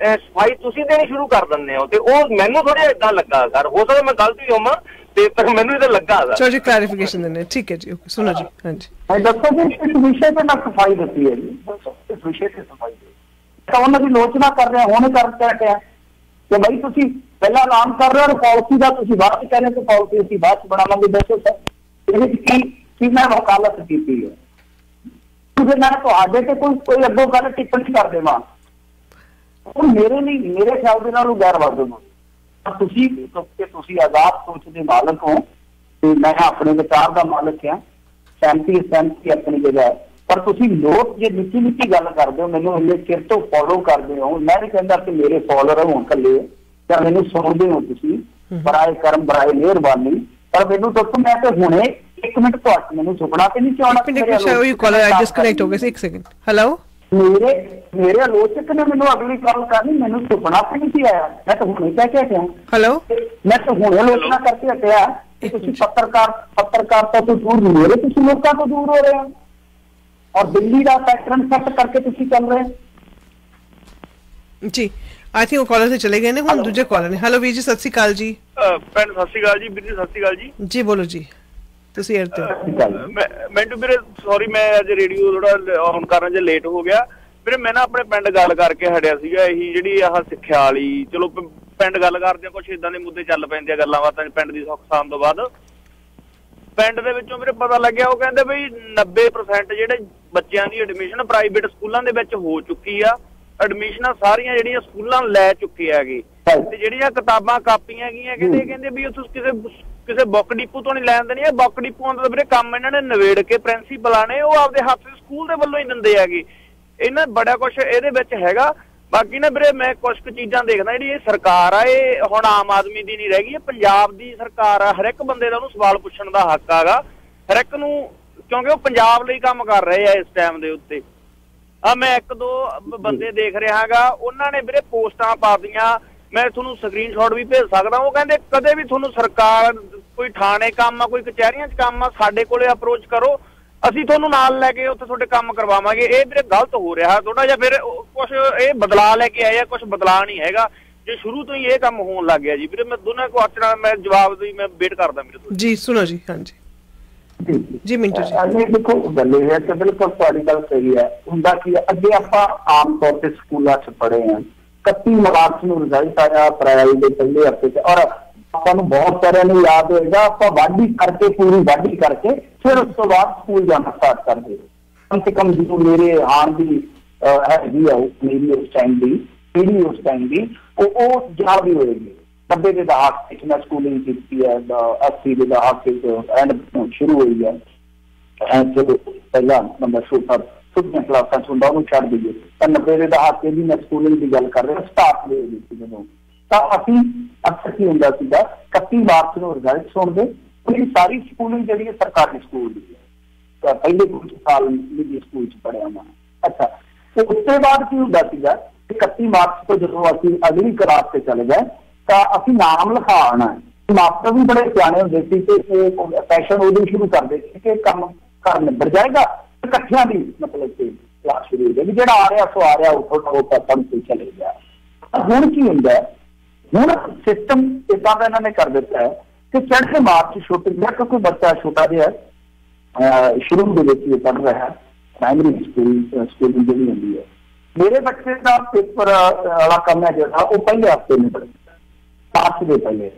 ਸਫ਼ਾਈ ਤੁਸੀਂ ਦੇਣੀ ਸ਼ੁਰੂ ਕਰ ਦਿੰਦੇ ਹੋ ਤੇ ਉਹ ਮੈਨੂੰ ਥੋੜਾ ਇਦਾਂ ਲੱਗਾ ਸਰ ਹੋ ਸਕਦਾ ਮੈਂ ਗਲਤ ਵੀ ਹੋਵਾਂ ਤੇ ਪਰ ਮੈਨੂੰ ਇਦਾਂ ਲੱਗਾ ਸਰ ਚਲੋ ਜੀ ਕਲੈਰੀਫਿਕੇਸ਼ਨ ਦੇਣੇ ਠੀਕ ਹੈ ਜੀ ਓਕੇ ਸੁਣੋ ਜੀ ਹਾਂਜੀ। ਮੈਂ ਦੱਸੋ ਜੀ ਇਸ ਵਿਸ਼ੇ ਤੇ ਮੈਂ ਸਫ਼ਾਈ ਦਿੱਤੀ ਹੈ ਜੀ। ਇਸ ਵਿਸ਼ੇ ਤੇ ਸਫ਼ਾਈ ਦੇ ਤਾਂ ਉਹਨਾਂ ਦੀ ਲੋਚਨਾ ਕਰ ਰਿਹਾ ਹੁਣ ਕਰ ਕਹਿ ਕਿ ਬਈ ਤੁਸੀਂ ਪਹਿਲਾਂ ਐਲਾਨ ਕਰ ਰਹੇ ਹੋ ਪਾਲਿਸੀ ਦਾ ਤੁਸੀਂ ਬਾਅਦ ਚ ਕਹਿੰਦੇ ਕਿ ਪਾਲਿਸੀ ਅਸੀਂ ਬਾਅਦ ਚ ਬਣਾਵਾਂਗੇ। ਦੱਸੋ ਸਰ ਇਹਦੇ ਵਿੱਚ ਕੀ ਕੀ ਮੈਂ ਵਕਾਲਤ ਕੀਤੀ ਹੈ? ਤੁਸੀਂ ਮੈਂ ਤੁਹਾਡੇ ਤੇ ਕੋਈ ਕੋਈ ਅੱਗੋਂ ਗੱਲ ਟਿੱਪਣੀ ਕਰ ਦੇਵਾਂ। ਉਹ ਮੇਰੇ ਲਈ ਮੇਰੇ ਖਿਆਲ ਦੇ ਨਾਲ ਉਹ ਗੈਰ ਵਾਜਬ ਹੋ ਪਰ ਤੁਸੀਂ ਕਿ ਤੁਸੀਂ ਆਜ਼ਾਦ ਸੋਚ ਦੇ ਮਾਲਕ ਹੋ ਤੇ ਮੈਂ ਆਪਣੇ ਵਿਚਾਰ ਦਾ ਮਾਲਕ ਹਾਂ। ਸੈਂਤੀ ਸੈਂਤੀ ਆਪਣੀ ਜਗ੍ਹਾ। ਪਰ ਤੁਸੀਂ ਲੋਕ ਜੇ ਨਿੱਕੀ ਨਿੱਕੀ ਗੱਲ ਕਰਦੇ ਹੋ ਮੈਨੂੰ ਇੰਨੇ ਚਿਰ ਤੋਂ ਫੋਲੋ ਕਰਦੇ ਹੋ ਮੈਂ ਨਹੀਂ ਕਹਿੰਦਾ ਕਿ ਮੇਰੇ ਫਾਲੋਅਰ ਹੋਣ ਕੱਲੇ ਜਾਂ ਮੈਨੂੰ ਸੁਣਦੇ ਹੋ ਤੁਸੀਂ ਬਰਾਏ ਕਰਮ ਬਰਾਏ ਮਿਹਰਬਾਨੀ ਪਰ ਮੈਨੂੰ ਦੱਸੋ ਮੈਂ ਤੇ ਹੁਣੇ ਇੱਕ ਮਿੰਟ ਤੁਹਾਡੇ ਮੈਨੂੰ ਸੁਪਨਾ ਤੇ ਨਹੀਂ ਚਾਹਣਾ ਇੱਕ ਮਿੰਟ ਸ਼ਾਇਦ ਉਹ ਕਾਲਰ ਆ ਡਿਸਕਨੈਕਟ ਹੋ ਗਏ ਸੀ ਇੱਕ ਸੈਕਿੰਡ ਹੈਲੋ ਮੇਰੇ ਮੇਰੇ ਆਲੋਚਕ ਨੇ ਮੈਨੂੰ ਅਗਲੀ ਕਾਲ ਕਰਨੀ ਮੈਨੂੰ ਸੁਪਨਾ ਤੇ ਨਹੀਂ ਸੀ ਆਇਆ। ਮੈਂ ਤਾਂ ਹੁਣੇ ਕਹਿ ਕੇ ਹਟਿਆ। ਹੈਲੋ ਮੈਂ ਤਾਂ ਹੁਣੇ ਆਲੋਚਨਾ ਕਰਕੇ ਹਟਿਆ ਕਿ ਤੁਸੀਂ ਪੱਤਰਕਾਰ ਪੱਤਰਕਾਰਤਾ ਤੋਂ ਦੂਰ ਨਹੀਂ ਹੋ ਰਹੇ ਤੁਸੀਂ ਲੋਕਾਂ ਤੋਂ ਦੂਰ ਹੋ ਰਹੇ ਹੋ। ਔਰ ਦਿੱਲੀ ਦਾ ਪੈਟਰਨ ਸੈੱਟ ਕਰਕੇ ਤੁਸੀਂ ਚੱਲ ਰਹੇ ਜੀ ਆਈ ਥਿੰਕ ਉਹ ਕਾਲਰ ਤੇ ਚਲੇ ਗਏ ਨੇ ਹੁਣ ਦੂਜੇ ਕਾਲਰ ਨੇ। ਹੈਲੋ ਵੀਰ ਜੀ ਸਤਿ ਸ਼੍ਰੀ ਅਕਾਲ ਜੀ। ਭੈਣ ਸਤਿ ਸ਼੍ਰੀ ਅਕਾਲ ਜੀ ਵੀਰ ਜੀ ਸਤਿ ਸ਼੍ਰੀ ਅਕਾਲ ਜੀ। ਜੀ ਬੋਲੋ ਜੀ। ਤੁਸੀਂ 에ਅਰ ਤੇ? ਹੋ। ਠੀਕ ਹੈ ਜੀ। ਮੈਂ ਮੈਨੂੰ ਵੀਰੇ ਸੌਰੀ ਮੈਂ ਅੱਜ ਰੇਡੀਓ ਥੋੜਾ ਔਨ ਕਰਨ 'ਚ ਲੇਟ ਹੋ ਗਿਆ। ਵੀਰੇ ਮੈਂ ਨਾ ਆਪਣੇ ਪਿੰਡ ਗੱਲ ਕਰਕੇ ਹਟਿਆ ਸੀਗਾ। ਇਹੀ ਜਿਹੜੀ ਆਹ ਸਿੱਖਿਆ ਵਾਲੀ ਚਲੋ ਪਿੰਡ ਗੱਲ ਕਰਦੇ ਆ ਕੁਝ ਇਦਾਂ ਦੇ ਮੁੱਦੇ ਚੱਲ ਪੈਂਦੇ ਆ ਗੱਲਾਂ ਬਾਤਾਂ ਪਿੰਡ ਦੀ ਸੁੱਖ ਸਾਂਦ ਤੋਂ ਬਾਅਦ। ਪਿੰਡ ਦੇ ਵਿੱਚੋਂ ਵੀਰੇ ਪਤਾ ਲੱਗਿਆ ਉਹ ਕਹਿੰਦੇ ਬਈ 90% ਜਿਹੜੇ ਬੱਚਿਆਂ ਦੀ ਐਡਮਿਸ਼ਨ ਪ੍ਰਾਈਵੇਟ ਸਕੂਲਾਂ ਦੇ ਵਿੱਚ ਹੋ ਚੁੱਕੀ ਆ। ਐਡਮਿਸ਼ਨਾਂ ਸਾਰੀਆਂ ਜਿਹੜੀਆਂ ਸਕੂਲਾਂ ਲੈ ਚੁੱਕੇ ਹੈਗੇ। ਤੇ ਜਿਹੜੀਆਂ ਕਿਤਾਬਾਂ ਕਾਪੀਆਂ ਹੈਗੀਆਂ ਕਹਿੰਦੇ ਕਹਿੰਦੇ ਵੀ ਉਹ ਤੁਸੀਂ ਕਿਸੇ ਕਿਸੇ ਬੁੱਕ ਡਿਪੂ ਤੋਂ ਨਹੀਂ ਲੈਣ ਦੇਣੀ। ਇਹ ਬੁੱਕ ਡਿਪੂਆਂ ਦਾ ਵੀਰੇ ਕੰਮ ਇਹਨਾਂ ਨੇ ਨਵੇੜ ਕੇ ਪ੍ਰਿੰਸੀਪਲਾਂ ਨੇ, ਉਹ ਆਪਦੇ ਹੱਥ ਸਕੂਲ ਦੇ ਵੱਲੋਂ ਹੀ ਦਿੰਦੇ ਹੈਗੇ। ਇਹਨਾਂ ਬੜਾ ਕੁਝ ਇਹਦੇ ਵਿੱਚ ਹੈਗਾ। ਬਾਕੀ ਨਾ ਵੀਰੇ ਮੈਂ ਕੁਝ ਕੁ ਚੀਜ਼ਾਂ ਦੇਖਦਾ ਜਿਹੜੀ ਇਹ ਸਰਕਾਰ ਆ, ਇਹ ਹੁਣ ਆਮ ਆਦਮੀ ਦੀ ਨਹੀਂ ਰਹਿ ਗਈ। ਇਹ ਪੰਜਾਬ ਦੀ ਸਰਕਾਰ ਆ। ਹਰ ਇੱਕ ਬੰਦੇ ਦਾ ਉਹਨੂੰ ਸਵਾਲ ਪੁੱਛਣ ਦਾ ਹੱਕ ਆਗਾ ਹਰ ਇੱਕ ਨੂੰ, ਕਿਉਂਕਿ ਉਹ ਪੰਜਾਬ ਲਈ ਕੰਮ ਕਰ ਰਹੇ ਆ ਇਸ ਟਾਈਮ ਦੇ ਉੱਤੇ। ਆ ਮੈਂ ਇੱਕ ਦੋ ਬੰਦੇ ਦੇਖ ਰਿਹਾਗਾ ਉਹਨਾਂ ਨੇ ਵੀਰੇ ਪੋਸਟਾਂ ਪਾਤੀਆਂ ਮੈਂ ਤੁਹਾਨੂੰ ਸਕਰੀਨਸ਼ਾਟ ਵੀ ਭੇਜ ਸਕਦਾ। ਉਹ ਕਹਿੰਦੇ ਕਦੇ ਵੀ ਤੁਹਾਨੂੰ ਸਰਕਾਰ ਕੋਈ ਥਾਣੇ ਕੰਮ ਆ ਕੋਈ ਕਚਹਿਰੀਆਂ 'ਚ ਕੰਮ ਆ ਸਾਡੇ ਕੋਲੇ ਅਪਰੋਚ ਕਰੋ। ਅਸੀਂ ਤੁਹਾਨੂੰ ਨਾਲ ਲੈ ਕੇ ਉੱਥੇ ਤੁਹਾਡੇ ਕੰਮ ਕਰਵਾਵਾਂਗੇ। ਇਹ ਵੀਰੇ ਗਲਤ ਹੋ ਰਿਹਾ ਥੋੜਾ ਜਿਹਾ ਫਿਰ ਕੁਝ ਇਹ ਬਦਲਾ ਲੈ ਕੇ ਆਏ ਆ ਕੁਝ ਬਦਲਾ ਨਹੀਂ ਹੈਗਾ। ਜੇ ਸ਼ੁਰੂ ਤੋਂ ਹੀ ਇਹ ਕੰਮ ਹੋਣ ਲੱਗ ਗਿਆ ਜੀ ਵੀਰੇ ਮੈਂ ਦੋਨਾਂ ਕੁਐਸਚਨਾਂ ਮੈਂ ਜਵਾਬ ਦੀ ਮੈਂ ਵੇਟ ਕਰਦਾ ਵੀਰੇ ਤੁਹਾਡੀ ਜੀ ਸੁਣੋ ਜੀ ਹਾਂਜੀ। ਜੀ ਮਿੰਟੂ ਜੀ। ਅਜੇ ਦੇਖੋ ਗੱਲ ਇਹ ਹੈ ਕਿ ਬਿਲਕੁਲ ਤੁਹਾਡੀ ਗੱਲ ਸਹੀ ਹੈ। ਹੁੰਦਾ ਕੀ ਹੈ, ਅੱਗੇ ਆਪਾਂ ਆਮ ਤੌਰ ਤੇ ਸਕੂਲਾਂ 'ਚ ਪੜ੍ਹੇ ਹਾਂ। 31 ਮਾਰਚ ਨੂੰ ਰਿਜ਼ਲਟ ਆਇਆ ਅਪ੍ਰੈਲ ਦੇ ਪਹਿਲੇ ਹਫ਼ਤੇ 'ਚ ਔਰ ਆਪਾਂ ਨੂੰ ਬਹੁਤ ਸਾਰਿਆਂ ਨੂੰ ਯਾਦ ਹੋਏਗਾ ਆਪਾਂ ਵਾਢੀ ਕਰਕੇ ਪੂਰੀ ਵਾਢੀ ਕਰਕੇ ਫਿਰ ਉਸ ਤੋਂ ਬਾਅਦ ਸਕੂਲ ਜਾਣਾ ਸਟਾਰਟ ਕਰਦੇ ਕਮ ਸੇ ਕਮ ਜੋ ਮੇਰੇ ਹਾਣ ਦੀ ਅਹ, ਹੈਗੀ ਆ ਉਹ ਮੇਰੀ ਉਸ ਟਾਈਮ ਦੀ ਪੀੜੀ ਉਸ ਟਾਈਮ ਦੀ ਉਹ ਉਹ ਜਾ ਵੀ ਹੋਏਗੀ ਨੱਬੇ ਦੇ ਦਹਾਕ ਵਿੱਚ ਮੈਂ ਸਕੂਲਿੰਗ ਕੀਤੀ ਹੈ ਦਾ 80 ਦੇ ਦਹਾਕ ਵਿੱਚ ਐਂਡ ਸ਼ੁਰੂ ਹੋਈ ਹੈ ਐਂ ਜਦੋਂ ਪਹਿਲਾਂ ਨੰਬਰ ਛੋਟਾ ਛੋਟੀਆਂ ਕਲਾਸਾਂ ਚ ਹੁੰਦਾ ਉਹਨੂੰ ਛੱਡ ਦਈਏ ਤਾਂ 90 ਦੇ ਦਹਾਕੇ ਦੀ ਮੈਂ ਸਕੂਲਿੰਗ ਦੀ ਗੱਲ ਕਰ ਰਿਹਾ ਸਟਾਰਟ ਦੇ ਵਿੱਚ ਜਦੋਂ ਤਾਂ ਅਸੀਂ ਅਕਸਰ ਕੀ ਹੁੰਦਾ ਸੀਗਾ 31 ਮਾਰਚ ਨੂੰ ਰਿਜ਼ਲਟ ਸੁਣਦੇ, ਉਹਦੀ ਸਾਰੀ ਸਕੂਲਿੰਗ ਜਿਹੜੀ ਹੈ ਸਰਕਾਰੀ ਸਕੂਲ ਦੀ ਹੈ। ਤਾਂ ਪਹਿਲੇ ਕੁਝ ਸਾਲ ਨਿੱਜੀ ਸਕੂਲ ਚ ਪੜਿਆ ਮੈਂ ਅੱਛਾ, ਤੇ ਉਸ ਤੋਂ ਬਾਅਦ ਕੀ ਹੁੰਦਾ ਸੀਗਾ ਕਿ 31 ਮਾਰਚ ਤੋਂ ਜਦੋਂ ਅਸੀਂ ਅਗਲੀ ਕਲਾਸ ਤੇ ਚਲੇ ਗਏ, ਤਾਂ ਅਸੀਂ ਨਾਮ ਲਿਖਾਉਣਾ ਮਾਸਟਰ ਵੀ ਬੜੇ ਸਿਆਣੇ ਹੁੰਦੇ ਸੀ ਤੇ ਇਹ ਪੈਸ਼ਨ ਉਦੋਂ ਸ਼ੁਰੂ ਕਰਦੇ ਸੀ ਕਿ ਕੰਮ ਕਰ ਨਿਬੜ ਜਾਏਗਾ, ਇਕੱਠਿਆਂ ਦੀ ਮਤਲਬ ਕਿ ਕਲਾਸ ਸ਼ੁਰੂ ਹੋ ਜਾਏਗੀ। ਜਿਹੜਾ ਆ ਰਿਹਾ, ਸੋ ਆ ਰਿਹਾ ਉੱਥੋਂ ਤੋਂ ਉਹ ਚਲੇ ਗਿਆ। ਹੁਣ ਕੀ ਹੁੰਦਾ ਹੈ ਹੁਣ ਸਿਸਟਮ ਇਦਾਂ ਦਾ ਇਹਨਾਂ ਨੇ ਕਰ ਦਿੱਤਾ ਹੈ ਕਿ ਚੜ੍ਹਦੇ ਮਾਰਚ ਛੋਟੇ ਜਿਹਾ ਕਿਉਂਕਿ ਬੱਚਾ ਛੋਟਾ ਜਿਹਾ ਹੈ, ਅਹ ਸ਼ੁਰੂ ਦੇ ਵਿੱਚ ਇਹ ਪੜ੍ਹ ਰਿਹਾ ਹੈ ਪ੍ਰਾਇਮਰੀ ਸਕੂਲ ਸਕੂਲਿੰਗ ਜਿਹੜੀ ਹੁੰਦੀ ਹੈ। ਮੇਰੇ ਬੱਚੇ ਦਾ ਪੇਪਰ ਵਾਲਾ ਕੰਮ ਹੈ ਜਿਹੜਾ ਉਹ ਪਹਿਲੇ ਹਫ਼ਤੇ ਨੂੰ ਪੜ੍ਹਦਾ ਮਾਰਚ ਦੇ ਪਹਿਲੇ।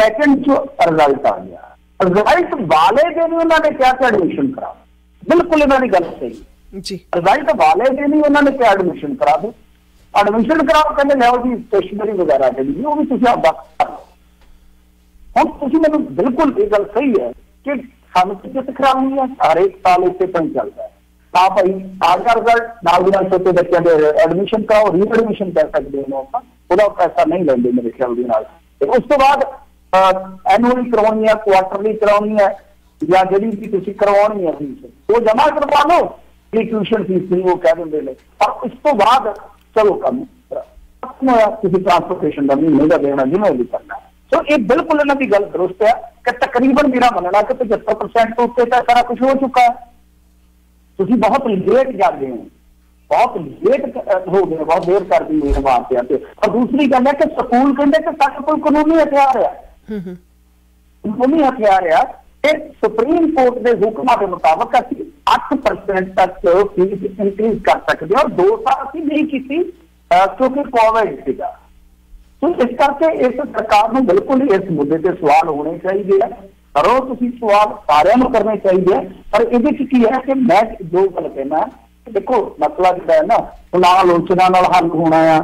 ਸੈਕੰਡ ਚ ਰਿਜ਼ਲਟ ਆ ਗਿਆ। ਰਿਜ਼ਲਟ ਵਾਲੇ ਦਿਨ ਹੀ ਉਹਨਾਂ ਨੇ ਕਿਹਾ ਕਿ ਐਡਮਿਸ਼ਨ ਕਰਾ। ਬਿਲਕੁਲ ਇਹਨਾਂ ਦੀ ਗੱਲ ਸਹੀ। ਐਡਮਿਸ਼ਨ ਕਰਾ ਦਿਓ ਐਡਮਿਸ਼ਨ ਕਰਾਓ ਕਹਿੰਦੇ ਲਿਆਓ ਜੀ ਸਟੇਸ਼ਨਰੀ ਵਗੈਰਾ ਜਿਹੜੀ ਉਹ ਵੀ ਤੁਸੀਂ ਆਪਦਾ ਕਰ ਲਓ। ਹੁਣ ਤੁਸੀਂ ਮੈਨੂੰ ਬਿਲਕੁਲ ਇਹ ਗੱਲ ਸਹੀ ਹੈ ਕਿ ਸਾਨੂੰ ਟਿਕਟ ਕਰਾਉਣੀ ਹੈ ਹਰੇਕ ਸਾਲ ਇਸੇ ਤਰ੍ਹਾਂ ਹੀ ਚੱਲਦਾ ਹੈ ਤਾਂ ਭਾਈ ਆਧਾਰ ਰਿਜ਼ਲਟ ਨਾਲ ਦੀ ਨਾਲ ਛੋਟੇ ਬੱਚਿਆਂ ਦੇ ਐਡਮਿਸ਼ਨ ਕਰਾਓ ਰੀ ਐਡਮਿਸ਼ਨ ਕਰ ਸਕਦੇ ਹੋ ਆਪਾਂ ਉਹਦਾ ਪੈਸਾ ਨਹੀਂ ਲੈਂਦੇ ਮੇਰੇ ਖਿਆਲ ਦੇ ਨਾਲ ਤੇ ਉਸ ਤੋਂ ਬਾਅਦ ਐਨੂਅਲੀ ਕਰਵਾਉਣੀ ਹੈ ਕੁਆਟਰਲੀ ਕਰਾਉਣੀ ਹੈ ਜਾਂ ਜਿਹੜੀ ਵੀ ਤੁਸੀਂ ਕਰਵਾਉਣੀ ਹੈ ਫੀਸ ਉਹ ਜਮ੍ਹਾਂ ਕਰਵਾ ਲਓ ਇਹ ਟਿਊਸ਼ਨ ਫੀਸ ਨਹੀਂ ਉਹ ਕਹਿ ਦਿੰਦੇ ਨੇ ਪਰ ਉਸ ਤੋਂ ਬਾਅਦ ਚਲੋ ਕੰਮ ਆਪਣਾ ਕਿਸੇ ਟ੍ਰਾਂਸਪੋਰਟੇਸ਼ਨ ਦਾ ਮਹੀਨੇ ਦਾ ਦੇਣਾ ਜਿਵੇਂ ਵੀ ਕਰਨਾ ਸੋ ਇਹ ਬਿਲਕੁਲ ਇਹਨਾਂ ਦੀ ਗੱਲ ਦਰੁਸਤ ਹੈ ਕਿ ਤਕਰੀਬਨ ਮੇਰਾ ਮੰਨਣਾ ਕਿ 75% ਤੋਂ ਉੱਤੇ ਤਾਂ ਸਾਰਾ ਕੁਝ ਹੋ ਚੁੱਕਾ ਹੈ ਤੁਸੀਂ ਬਹੁਤ ਲੇਟ ਜਾਂਦੇ ਹੋ ਬਹੁਤ ਲੇਟ ਹੋ ਗਏ ਬਹੁਤ ਦੇਰ ਕਰਦੀ ਹੋਈ ਵਾਸਤੇ ਤੇ ਔਰ ਦੂਸਰੀ ਗੱਲ ਹੈ ਕਿ ਸਕੂਲ ਕਹਿੰਦੇ ਕਿ ਸਾਡੇ ਕੋਲ ਕਾਨੂੰਨੀ ਹਥਿਆਰ ਹੈ ਹੂੰ ਹੂੰ ਕਾਨੂੰਨੀ ਹਥਿਆਰ ਹੈ ਕਿ ਸੁਪਰੀਮ ਕੋਰਟ ਦੇ ਹੁਕਮਾਂ ਦੇ ਮੁਤਾਬਕ ਅਸੀਂ 8% ਤੱਕ ਫੀਸ ਇਨਕਰੀਜ਼ ਕਰ ਸਕਦੇ ਹਾਂ ਔਰ 2 ਸਾਲ ਅਸੀਂ ਨਹੀਂ ਕੀਤੀ ਕਿਉਂਕਿ ਕੋਵਿਡ ਸੀਗਾ। ਸੋ ਇਸ ਕਰਕੇ ਇਸ ਸਰਕਾਰ ਨੂੰ ਬਿਲਕੁਲ ਇਸ ਮੁੱਦੇ ਤੇ ਸਵਾਲ ਹੋਣੇ ਚਾਹੀਦੇ ਆ। ਕਰੋ ਤੁਸੀਂ ਸਵਾਲ ਸਾਰਿਆਂ ਨੂੰ ਕਰਨੇ ਚਾਹੀਦੇ ਆ। ਪਰ ਇਹਦੇ ਚ ਕੀ ਹੈ ਕਿ ਮੈਂ ਜੋ ਗੱਲ ਕਹਿਣਾ, ਦੇਖੋ ਮਸਲਾ ਜਿਹੜਾ ਹੈ ਨਾ ਨਾ ਆਲੋਚਨਾ ਨਾਲ ਹੱਲ ਹੋਣਾ ਆ,